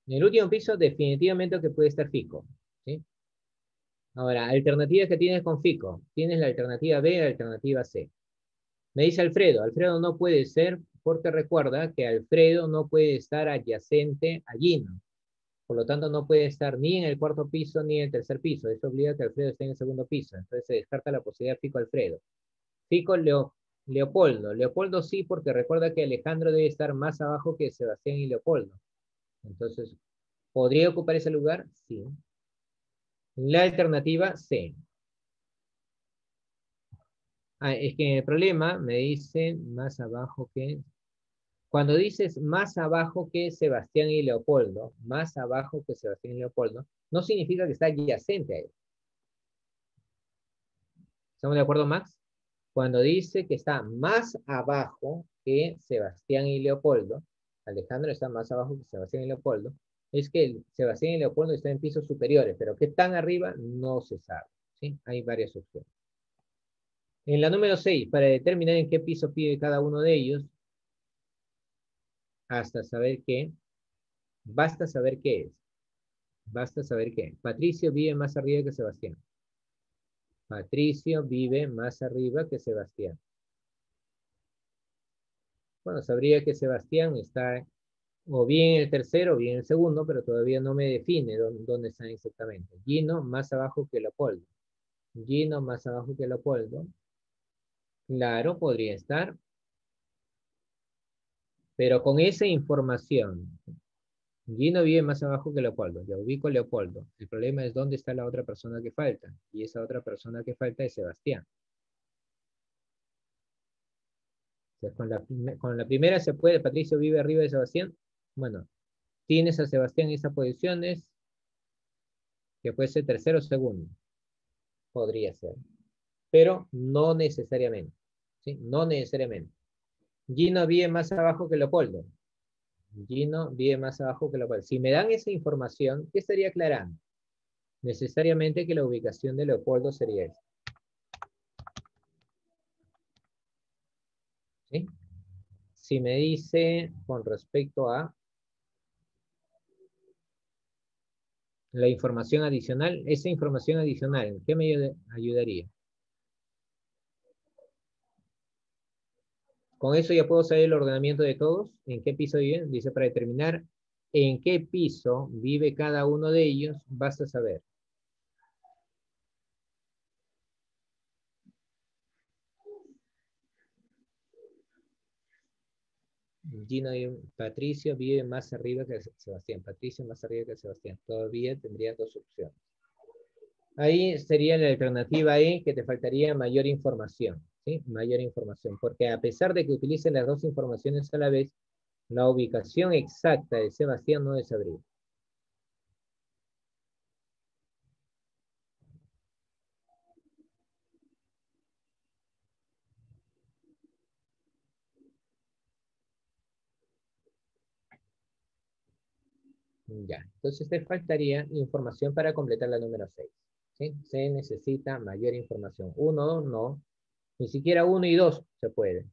En el último piso, definitivamente que puede estar Fico. ¿sí? Ahora, alternativas que tienes con Fico. Tienes la alternativa B y la alternativa C. Me dice Alfredo, Alfredo no puede ser porque recuerda que Alfredo no puede estar adyacente a Gino. Por lo tanto, no puede estar ni en el cuarto piso ni en el tercer piso. Eso obliga a que Alfredo esté en el segundo piso. Entonces se descarta la posibilidad Fico-Alfredo. Fico Leo, Leopoldo. Leopoldo sí, porque recuerda que Alejandro debe estar más abajo que Sebastián y Leopoldo. Entonces, ¿podría ocupar ese lugar? Sí. La alternativa, C. Ah, es que el problema me dice más abajo que... Cuando dices más abajo que Sebastián y Leopoldo, más abajo que Sebastián y Leopoldo, no significa que está adyacente a él. ¿Estamos de acuerdo, Max? Cuando dice que está más abajo que Sebastián y Leopoldo, Alejandro está más abajo que Sebastián y Leopoldo, es que Sebastián y Leopoldo están en pisos superiores, pero qué tan arriba no se sabe. ¿sí? Hay varias opciones. En la número 6, para determinar en qué piso pide cada uno de ellos, hasta saber qué, basta saber qué es. Basta saber qué. Patricio vive más arriba que Sebastián. Patricio vive más arriba que Sebastián. Bueno, sabría que Sebastián está o bien el tercero o bien el segundo, pero todavía no me define dónde, están exactamente. Gino más abajo que Leopoldo. Gino más abajo que Leopoldo. Claro, podría estar. Pero con esa información, Gino vive más abajo que Leopoldo. Ya ubico Leopoldo. El problema es dónde está la otra persona que falta. Y esa otra persona que falta es Sebastián. con, la, primera se puede, Patricio vive arriba de Sebastián. Bueno, tienes a Sebastián en esas posiciones, que puede ser tercero o segundo. Podría ser. Pero no necesariamente. No necesariamente. Gino vive más abajo que Leopoldo. Gino vive más abajo que Leopoldo. Si me dan esa información, ¿qué estaría aclarando? Necesariamente que la ubicación de Leopoldo sería esta. ¿Sí? Si me dice con respecto a la información adicional, esa información adicional, ¿qué me ayudaría? Con eso ya puedo saber el ordenamiento de todos, en qué piso viven, dice para determinar en qué piso vive cada uno de ellos, basta saber. Gino Patricio vive más arriba que Sebastián. Patricio más arriba que Sebastián. Todavía tendría dos opciones. Ahí sería la alternativa E que te faltaría mayor información. ¿Sí? Mayor información. Porque a pesar de que utilicen las dos informaciones a la vez, la ubicación exacta de Sebastián no es sabría. Ya, entonces te faltaría información para completar la número 6. ¿sí? Se necesita mayor información. Uno, no. Ni siquiera uno y dos se puede.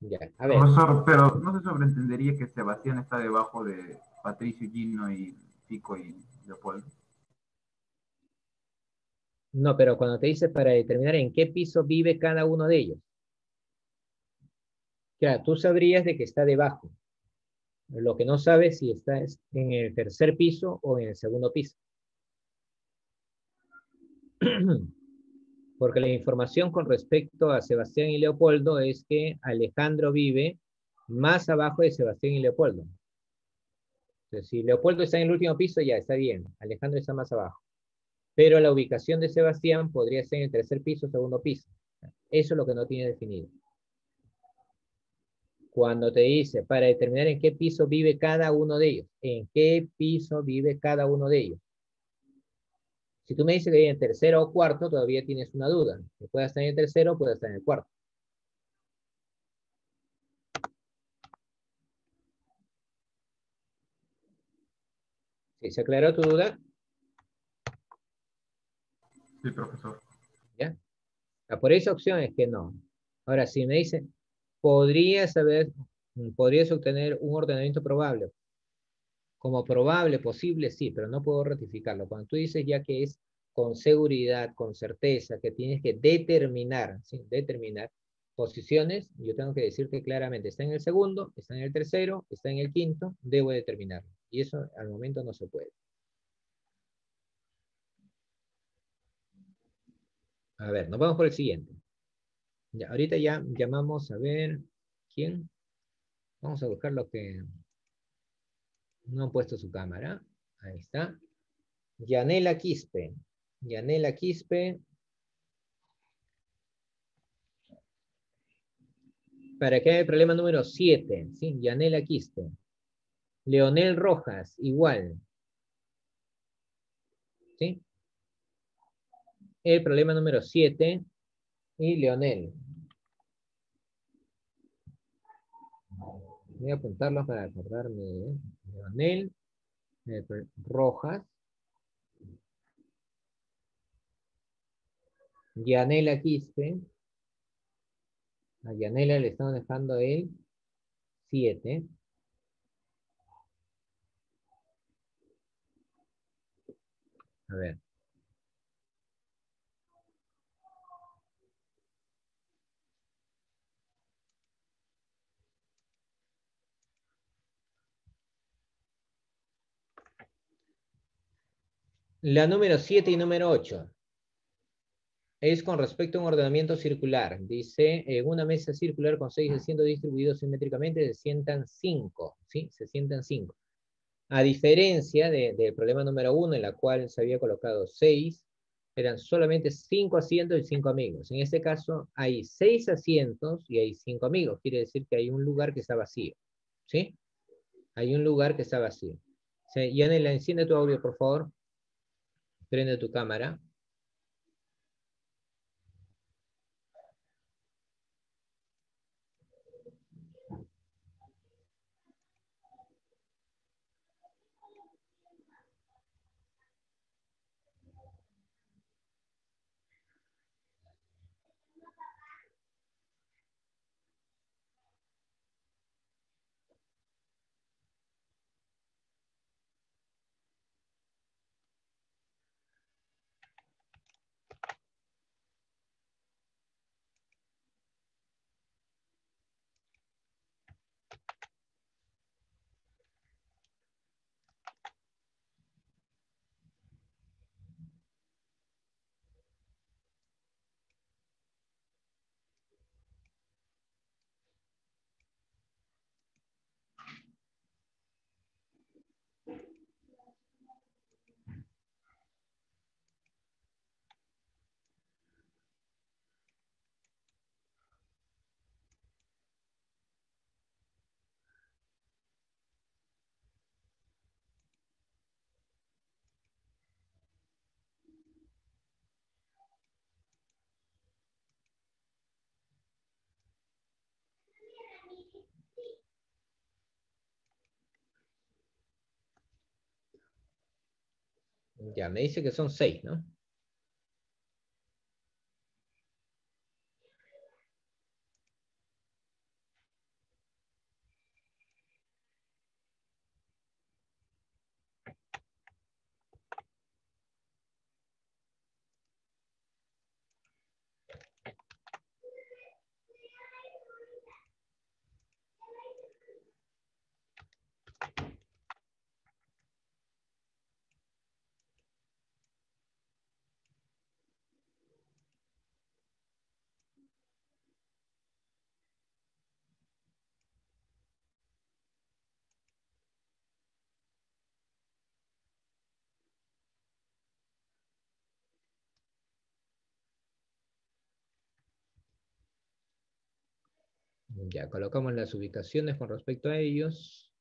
Ya, a ver. Profesor, pero no se sobreentendería que Sebastián está debajo de Patricio, Gino y Pico y Leopoldo. No, pero cuando te dice para determinar en qué piso vive cada uno de ellos. Claro, tú sabrías de que está debajo. Lo que no sabes si está en el tercer piso o en el segundo piso. Porque la información con respecto a Sebastián y Leopoldo es que Alejandro vive más abajo de Sebastián y Leopoldo. Si Leopoldo está en el último piso, ya está bien. Alejandro está más abajo. Pero la ubicación de Sebastián podría ser en el tercer piso o segundo piso. Eso es lo que no tiene definido. Cuando te dice, para determinar en qué piso vive cada uno de ellos, en qué piso vive cada uno de ellos. Si tú me dices que vive en tercero o cuarto, todavía tienes una duda. Puede estar en el tercero o puede estar en el cuarto. ¿Se aclaró tu duda? Sí, profesor. ¿Ya? Ah, por esa opción es que no. Ahora, si me dice, podrías saber, podrías obtener un ordenamiento probable. Como probable, posible, sí, pero no puedo ratificarlo. Cuando tú dices ya que es con seguridad, con certeza, que tienes que determinar, ¿sí? determinar posiciones, yo tengo que decirte claramente, está en el segundo, está en el tercero, está en el quinto, debo determinarlo. Y eso al momento no se puede. A ver, nos vamos por el siguiente. Ahorita ya llamamos a ver quién. Vamos a buscar los que no han puesto su cámara. Ahí está. Yanela Quispe. Yanela Quispe. Para que el problema número 7. ¿sí? Yanela Quispe. Leonel Rojas, igual. ¿Sí? El problema número 7 y Leonel. Voy a apuntarlos para acordarme. ¿eh? Leonel Rojas. Yanela Quispe. A Yanela le estamos dejando el 7. A ver. La número 7 y número 8 es con respecto a un ordenamiento circular. Dice, en una mesa circular con seis asientos distribuidos simétricamente se sientan cinco, ¿sí? Se sientan cinco. A diferencia del problema número uno, en la cual se había colocado seis, eran solamente cinco asientos y cinco amigos. En este caso, hay seis asientos y hay cinco amigos. Quiere decir que hay un lugar que está vacío. ¿Sí? Hay un lugar que está vacío. Yanela, enciende tu audio, por favor. Prende tu cámara. Ya, me dice que son seis, ¿no? Ya, colocamos las ubicaciones con respecto a ellos.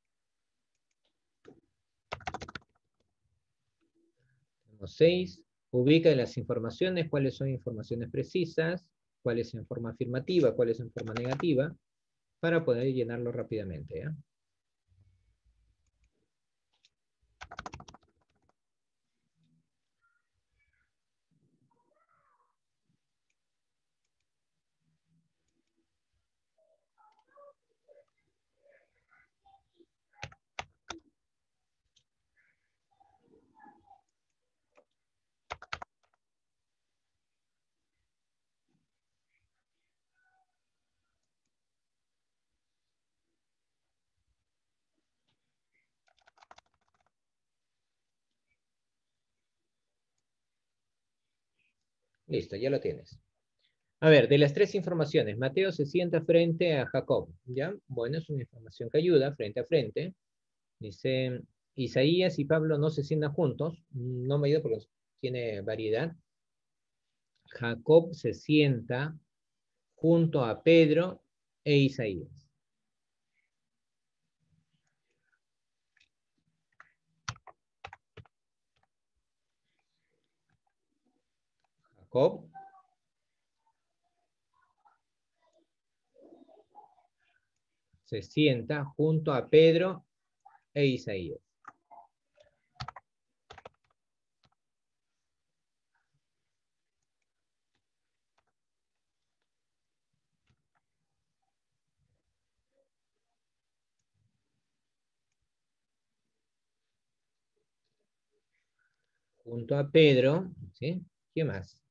Tenemos seis. Ubica las informaciones, cuáles son informaciones precisas, cuáles en forma afirmativa, cuáles en forma negativa, para poder llenarlo rápidamente. Listo, ya lo tienes. A ver, de las tres informaciones, Mateo se sienta frente a Jacob, ¿ya? Bueno, es una información que ayuda, frente a frente. Dice, Isaías y Pablo no se sientan juntos, no me ayuda porque tiene variedad. Jacob se sienta junto a Pedro e Isaías. Se sienta junto a Pedro e Isaías. Junto a Pedro, ¿sí? ¿Qué más?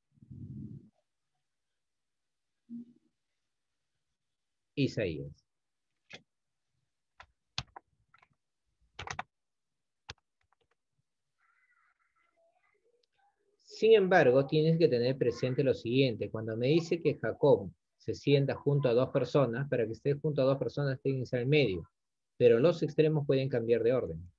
Isaías. Sin embargo, tienes que tener presente lo siguiente. Cuando me dice que Jacob se sienta junto a dos personas, para que esté junto a dos personas tiene que estar en medio. Pero los extremos pueden cambiar de orden.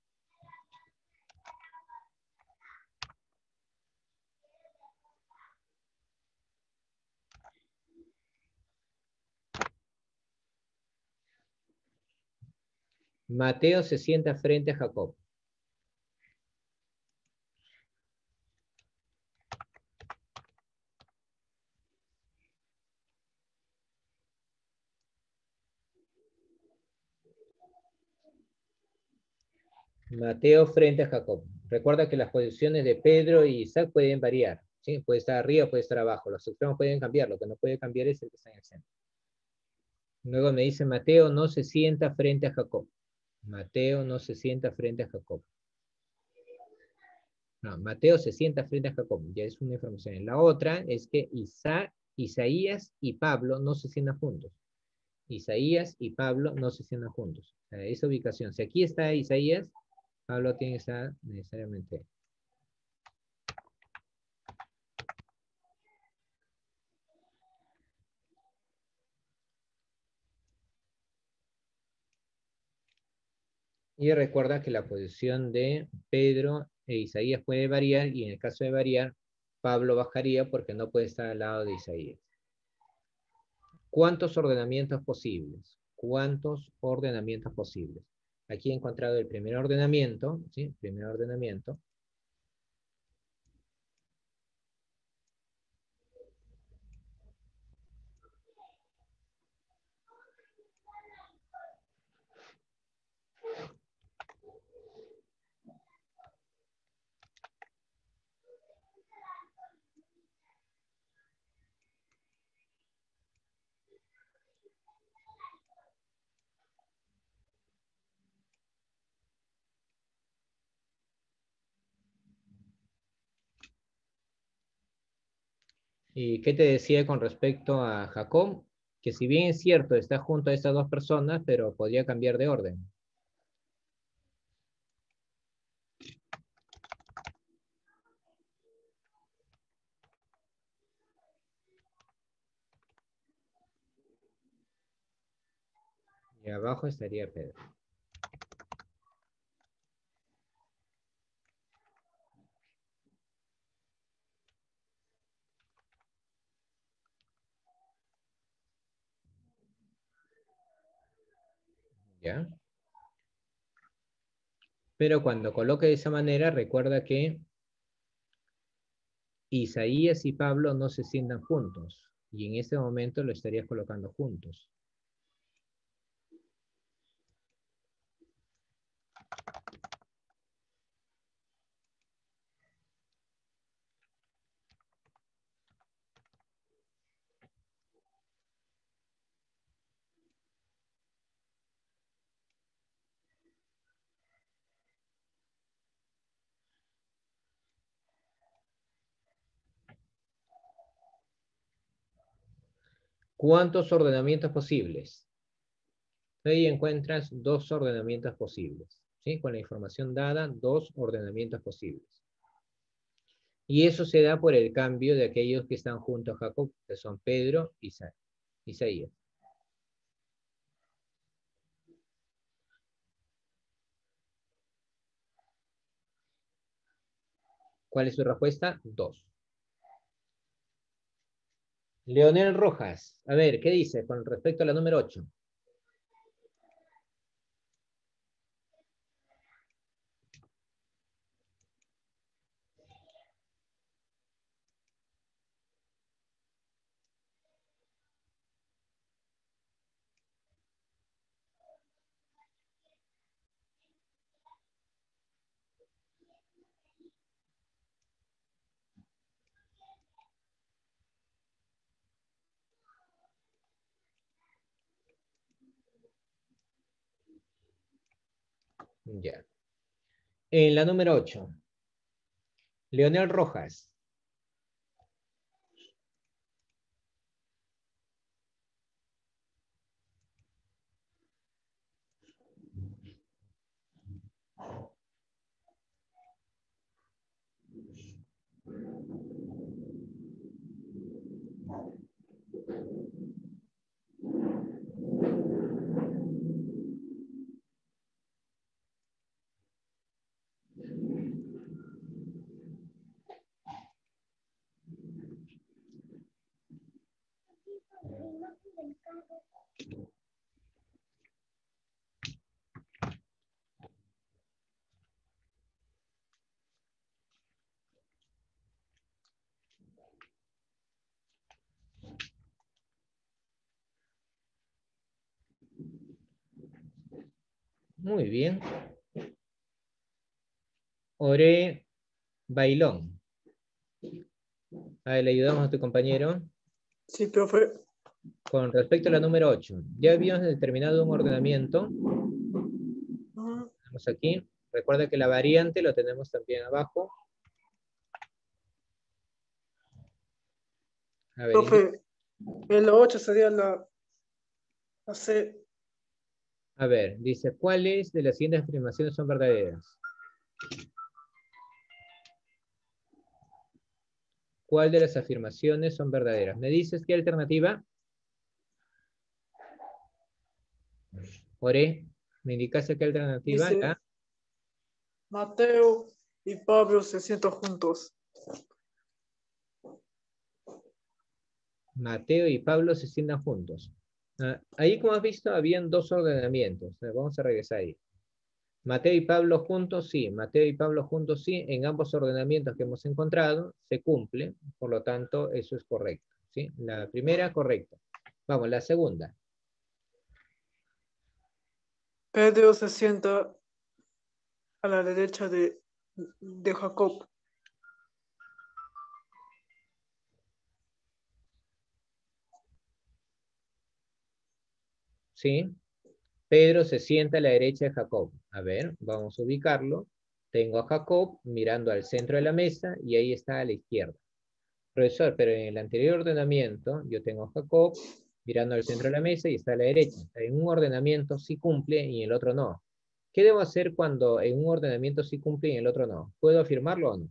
Mateo se sienta frente a Jacob. Mateo frente a Jacob. Recuerda que las posiciones de Pedro y Isaac pueden variar. Puede estar arriba, puede estar abajo. Los extremos pueden cambiar. Lo que no puede cambiar es el que está en el centro. Luego me dice Mateo no se sienta frente a Jacob. Mateo no se sienta frente a Jacob. No, Mateo se sienta frente a Jacob. Ya es una información. La otra es que Isaías y Pablo no se sientan juntos. Isaías y Pablo no se sientan juntos. esa ubicación. Si aquí está Isaías, Pablo tiene que estar necesariamente. Y recuerda que la posición de Pedro e Isaías puede variar y en el caso de variar, Pablo bajaría porque no puede estar al lado de Isaías. ¿Cuántos ordenamientos posibles? ¿Cuántos ordenamientos posibles? Aquí he encontrado el primer ordenamiento, ¿sí? Primer ordenamiento. ¿Y qué te decía con respecto a Jacob? Que si bien es cierto, está junto a estas dos personas, pero podría cambiar de orden. Y abajo estaría Pedro. ¿Ya? Pero cuando coloque de esa manera, recuerda que Isaías y Pablo no se sientan juntos. Y en ese momento lo estarías colocando juntos. ¿Cuántos ordenamientos posibles? Ahí encuentras dos ordenamientos posibles. ¿sí? Con la información dada, dos ordenamientos posibles. Y eso se da por el cambio de aquellos que están junto a Jacob, que son Pedro y Isaías. ¿Cuál es su respuesta? Dos. Leonel Rojas. A ver, ¿qué dice con respecto a la número 8? Ya. En la número 8. Leonel Rojas. Muy bien. Ore Bailón. A ver, le ayudamos a tu compañero. Sí, profe. Con respecto a la número 8, ya habíamos determinado un ordenamiento. Tenemos aquí. Recuerda que la variante lo tenemos también abajo. A ver, Profe, en la 8 sería la, la C. A ver, dice, ¿cuáles de las siguientes afirmaciones son verdaderas? ¿Cuál de las afirmaciones son verdaderas? ¿Me dices qué alternativa? Ore, ¿me indicaste qué alternativa? Mateo y Pablo se sientan juntos. Mateo y Pablo se sientan juntos. Ah, ahí, como has visto, habían dos ordenamientos. Vamos a regresar ahí. Mateo y Pablo juntos, sí. Mateo y Pablo juntos, sí. En ambos ordenamientos que hemos encontrado, se cumple. Por lo tanto, eso es correcto. ¿sí? La primera, correcta. Vamos, la segunda. Pedro se sienta a la derecha de, de Jacob. ¿sí? Pedro se sienta a la derecha de Jacob. A ver, vamos a ubicarlo. Tengo a Jacob mirando al centro de la mesa y ahí está a la izquierda. Profesor, pero en el anterior ordenamiento yo tengo a Jacob mirando al centro de la mesa y está a la derecha. En un ordenamiento sí cumple y en el otro no. ¿Qué debo hacer cuando en un ordenamiento sí cumple y en el otro no? ¿Puedo afirmarlo o no?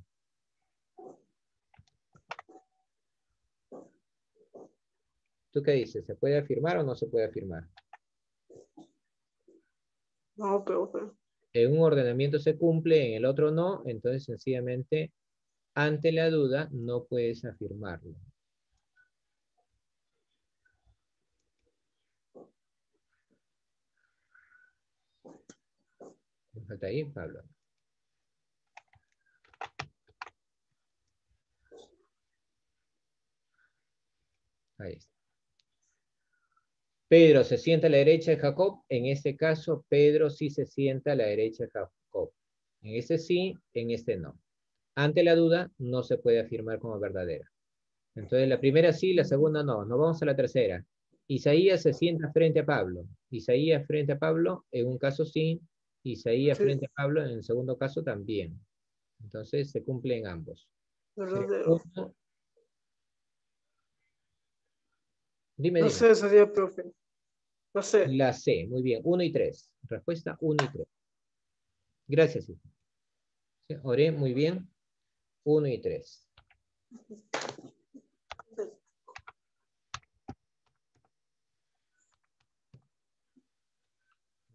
¿Tú qué dices? ¿Se puede afirmar o no se puede afirmar? No, pero, En un ordenamiento se cumple, en el otro no, entonces sencillamente ante la duda no puedes afirmarlo. Falta ahí, Pablo. Ahí está. Pedro se sienta a la derecha de Jacob. En este caso, Pedro sí se sienta a la derecha de Jacob. En este sí, en este no. Ante la duda, no se puede afirmar como verdadera. Entonces, la primera sí, la segunda no. Nos vamos a la tercera. Isaías se sienta frente a Pablo. Isaías frente a Pablo, en un caso sí. Isaías Sí. frente a Pablo, en el segundo caso también. Entonces, se cumplen ambos. Uno- Dime, No dime. sé, sería profe. No sé. La C, muy bien. 1 y 3. Respuesta 1 y 3. Gracias, hijo. Oré, muy bien. 1 y 3.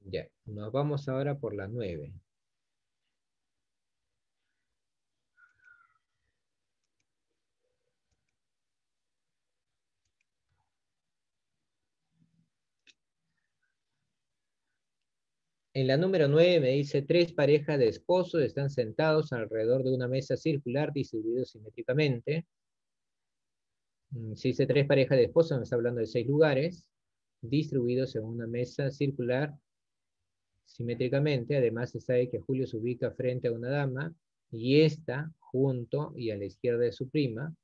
Ya, nos vamos ahora por la 9. En la número 9 me dice, tres parejas de esposos están sentados alrededor de una mesa circular distribuidos simétricamente. Mm, Si dice tres parejas de esposos, me está hablando de seis lugares, distribuidos en una mesa circular simétricamente. Además, se sabe que Julio se ubica frente a una dama y está junto y a la izquierda de su prima.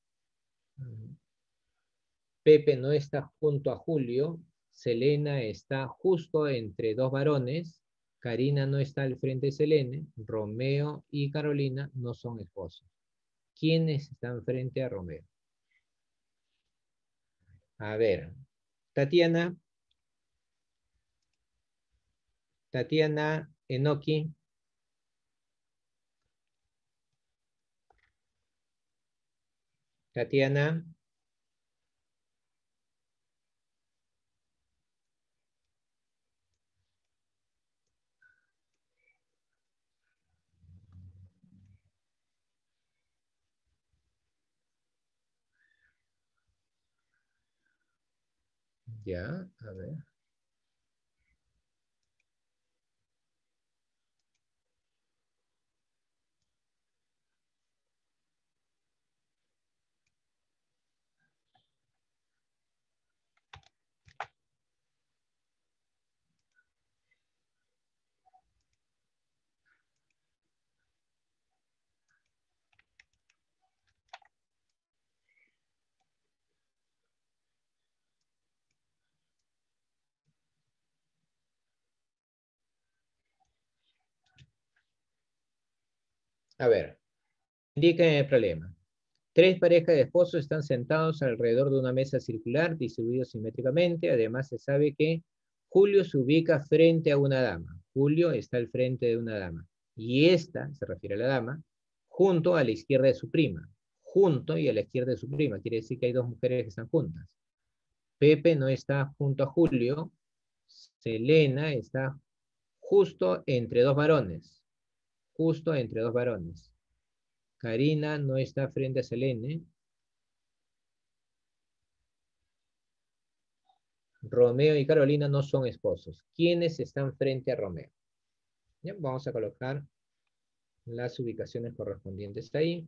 Pepe no está junto a Julio. Selena está justo entre dos varones. Karina no está al frente de Selene. Romeo y Carolina no son esposos. ¿Quiénes están frente a Romeo? A ver, Tatiana. Tatiana Enoki. Tatiana. Ya, a ver. A ver, indíqueme el problema. Tres parejas de esposos están sentados alrededor de una mesa circular, distribuidos simétricamente. Además, se sabe que Julio se ubica frente a una dama. Julio está al frente de una dama. Y esta, se refiere a la dama, junto a la izquierda de su prima. Junto y a la izquierda de su prima. Quiere decir que hay dos mujeres que están juntas. Pepe no está junto a Julio. Selena está justo entre dos varones. Justo entre dos varones. Karina no está frente a Selene. Romeo y Carolina no son esposos. ¿Quiénes están frente a Romeo? Ya, vamos a colocar las ubicaciones correspondientes ahí.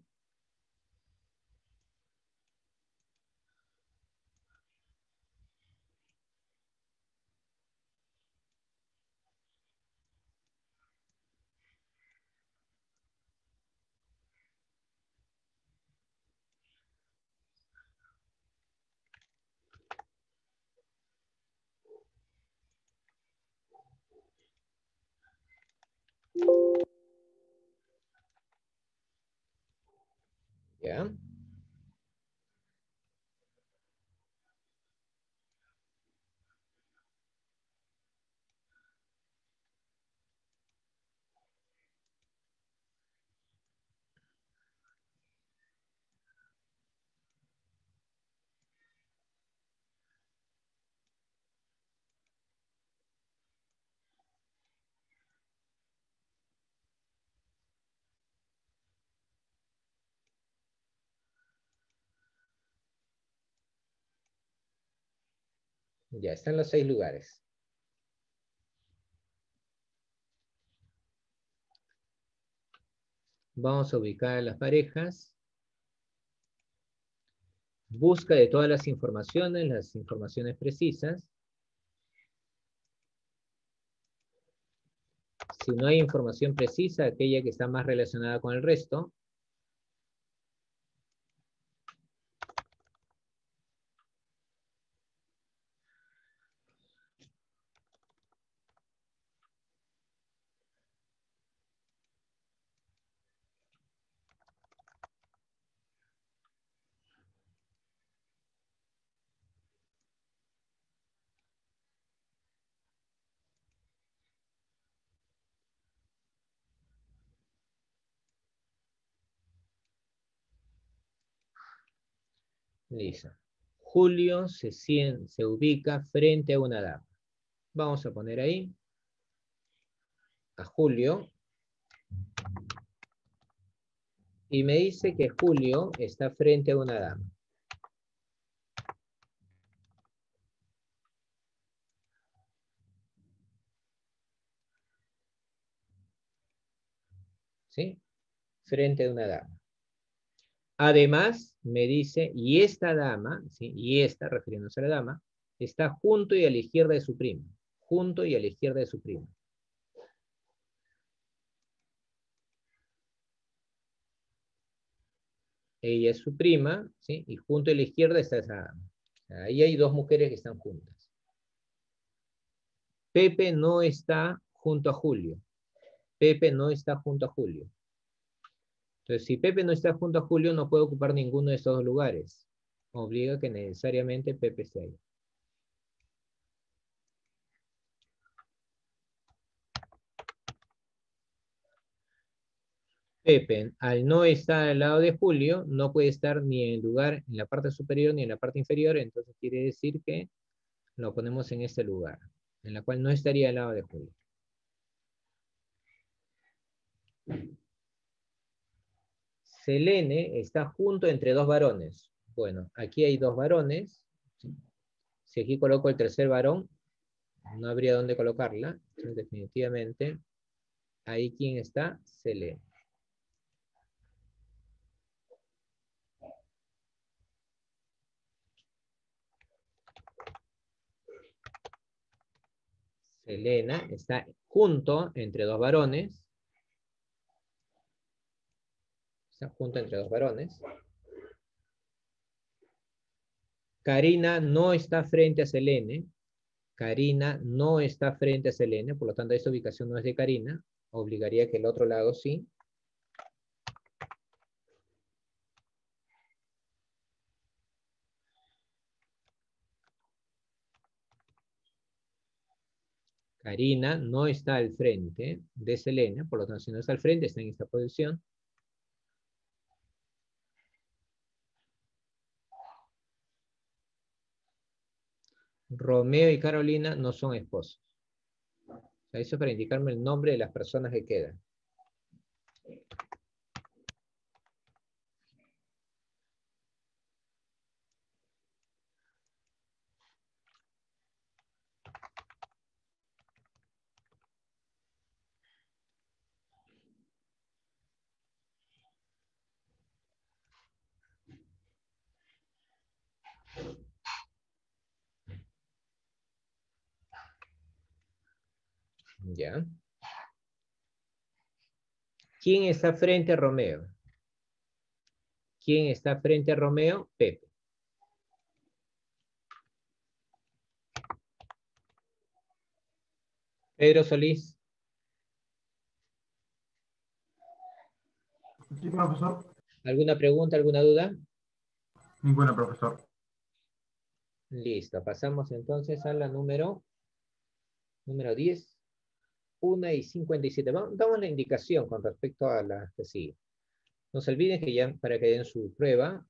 Ya. Ya están los seis lugares. Vamos a ubicar las parejas. Busca de todas las informaciones, las informaciones precisas. Si no hay información precisa, aquella que está más relacionada con el resto, Listo. Julio se, se ubica frente a una dama. Vamos a poner ahí a Julio. Y me dice que Julio está frente a una dama. ¿Sí? Frente a una dama. Además, me dice, y esta dama, y esta, refiriéndose a la dama, está junto y a la izquierda de su prima. Junto y a la izquierda de su prima. Ella es su prima, ¿sí? y junto a la izquierda está esa dama. Ahí hay dos mujeres que están juntas. Pepe no está junto a Julio. Pepe no está junto a Julio. Entonces, si Pepe no está junto a Julio, no puede ocupar ninguno de estos dos lugares. Obliga que necesariamente Pepe esté ahí. Pepe, al no estar al lado de Julio, no puede estar ni en el lugar en la parte superior ni en la parte inferior, entonces quiere decir que lo ponemos en este lugar, en la cual no estaría al lado de Julio. Selene está junto entre dos varones. Bueno, aquí hay dos varones. Si aquí coloco el tercer varón, no habría dónde colocarla. definitivamente, ahí quien está, Selene. Selena está junto entre dos varones. Junto entre dos varones. Karina no está frente a Selene. Karina no está frente a Selene, por lo tanto esta ubicación no es de Karina. Obligaría que el otro lado sí. Karina no está al frente de Selene, por lo tanto si no está al frente está en esta posición. Romeo y Carolina no son esposos. eso es para indicarme el nombre de las personas que quedan. ¿Ya? ¿Quién está frente a Romeo? ¿Quién está frente a Romeo? Pepe. Pedro Solís. Sí, profesor. ¿Alguna pregunta, alguna duda? Ninguna, profesor. Listo, pasamos entonces a la número, número 10. 1 y 57. Damos la indicación con respecto a las que siguen. No se olviden que ya para que den su prueba,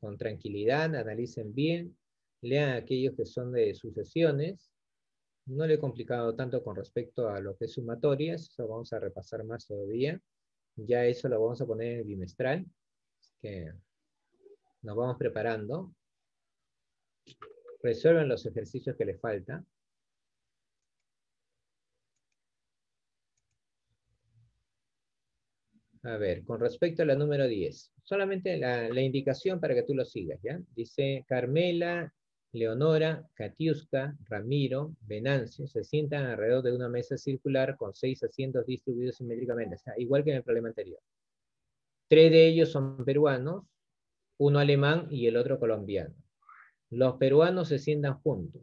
con tranquilidad, analicen bien, lean aquellos que son de sucesiones. No le he complicado tanto con respecto a lo que es sumatorias, eso vamos a repasar más todavía. Ya eso lo vamos a poner en el bimestral, que nos vamos preparando. Resuelven los ejercicios que les falta. A ver, con respecto a la número 10, solamente la, indicación para que tú lo sigas, ¿ya? Dice Carmela, Leonora, Katiuska, Ramiro, Venancio se sientan alrededor de una mesa circular con seis asientos distribuidos simétricamente, igual que en el problema anterior. Tres de ellos son peruanos, uno alemán y el otro colombiano. Los peruanos se sientan juntos.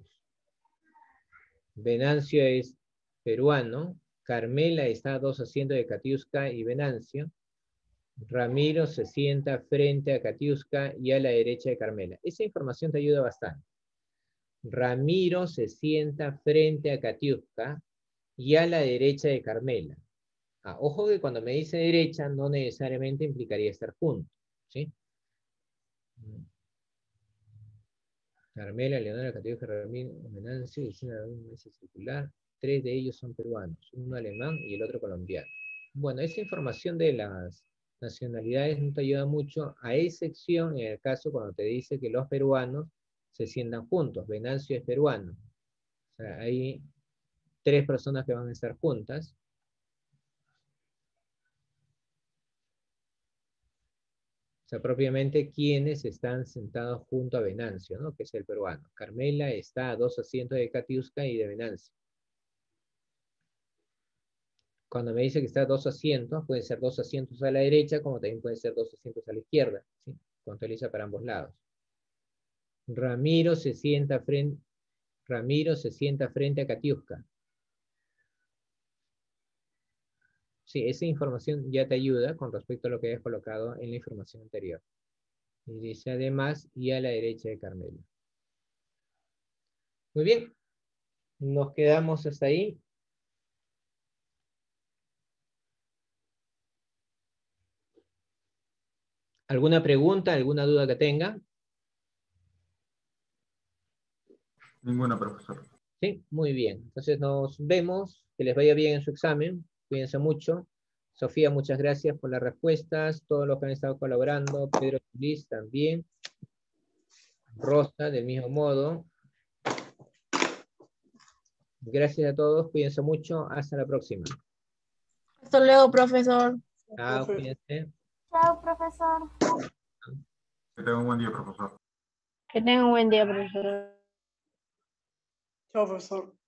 Venancio es peruano, Carmela está a dos asientos de Katiuska y Venancio. Ramiro se sienta frente a Katiuska y a la derecha de Carmela. Esa información te ayuda bastante. Ramiro se sienta frente a Katiuska y a la derecha de Carmela. Ah, ojo que cuando me dice derecha no necesariamente implicaría estar juntos. ¿sí? Carmela, Leonora, Katiuska, Ramiro, Venancio, una mesa circular. Tres de ellos son peruanos, uno alemán y el otro colombiano. Bueno, esa información de las nacionalidades no te ayuda mucho, a excepción en el caso cuando te dice que los peruanos se sientan juntos. Venancio es peruano. O sea, hay tres personas que van a estar juntas. O sea, propiamente quienes están sentados junto a Venancio, ¿no? Que es el peruano. Carmela está a dos asientos de Katiuska y de Venancio. Cuando me dice que está dos asientos, pueden ser dos asientos a la derecha, como también pueden ser dos asientos a la izquierda, ¿sí? Contabiliza para ambos lados. Ramiro se sienta frente, Ramiro se sienta frente a Katiuska. Sí, esa información ya te ayuda con respecto a lo que hayas colocado en la información anterior. Y dice además, y a la derecha de Carmelo. Muy bien. Nos quedamos hasta ahí. ¿Alguna pregunta, alguna duda que tenga? Ninguna, profesor. Sí, muy bien. Entonces nos vemos. Que les vaya bien en su examen. Cuídense mucho. Sofía, muchas gracias por las respuestas. Todos los que han estado colaborando. Pedro Luis también. Rosa, del mismo modo. Gracias a todos. Cuídense mucho. Hasta la próxima. Hasta luego, profesor. Chao, cuídense. Chao, profesor. Que tenga un buen día, profesor. Que tenga un buen día, profesor. Chao, profesor.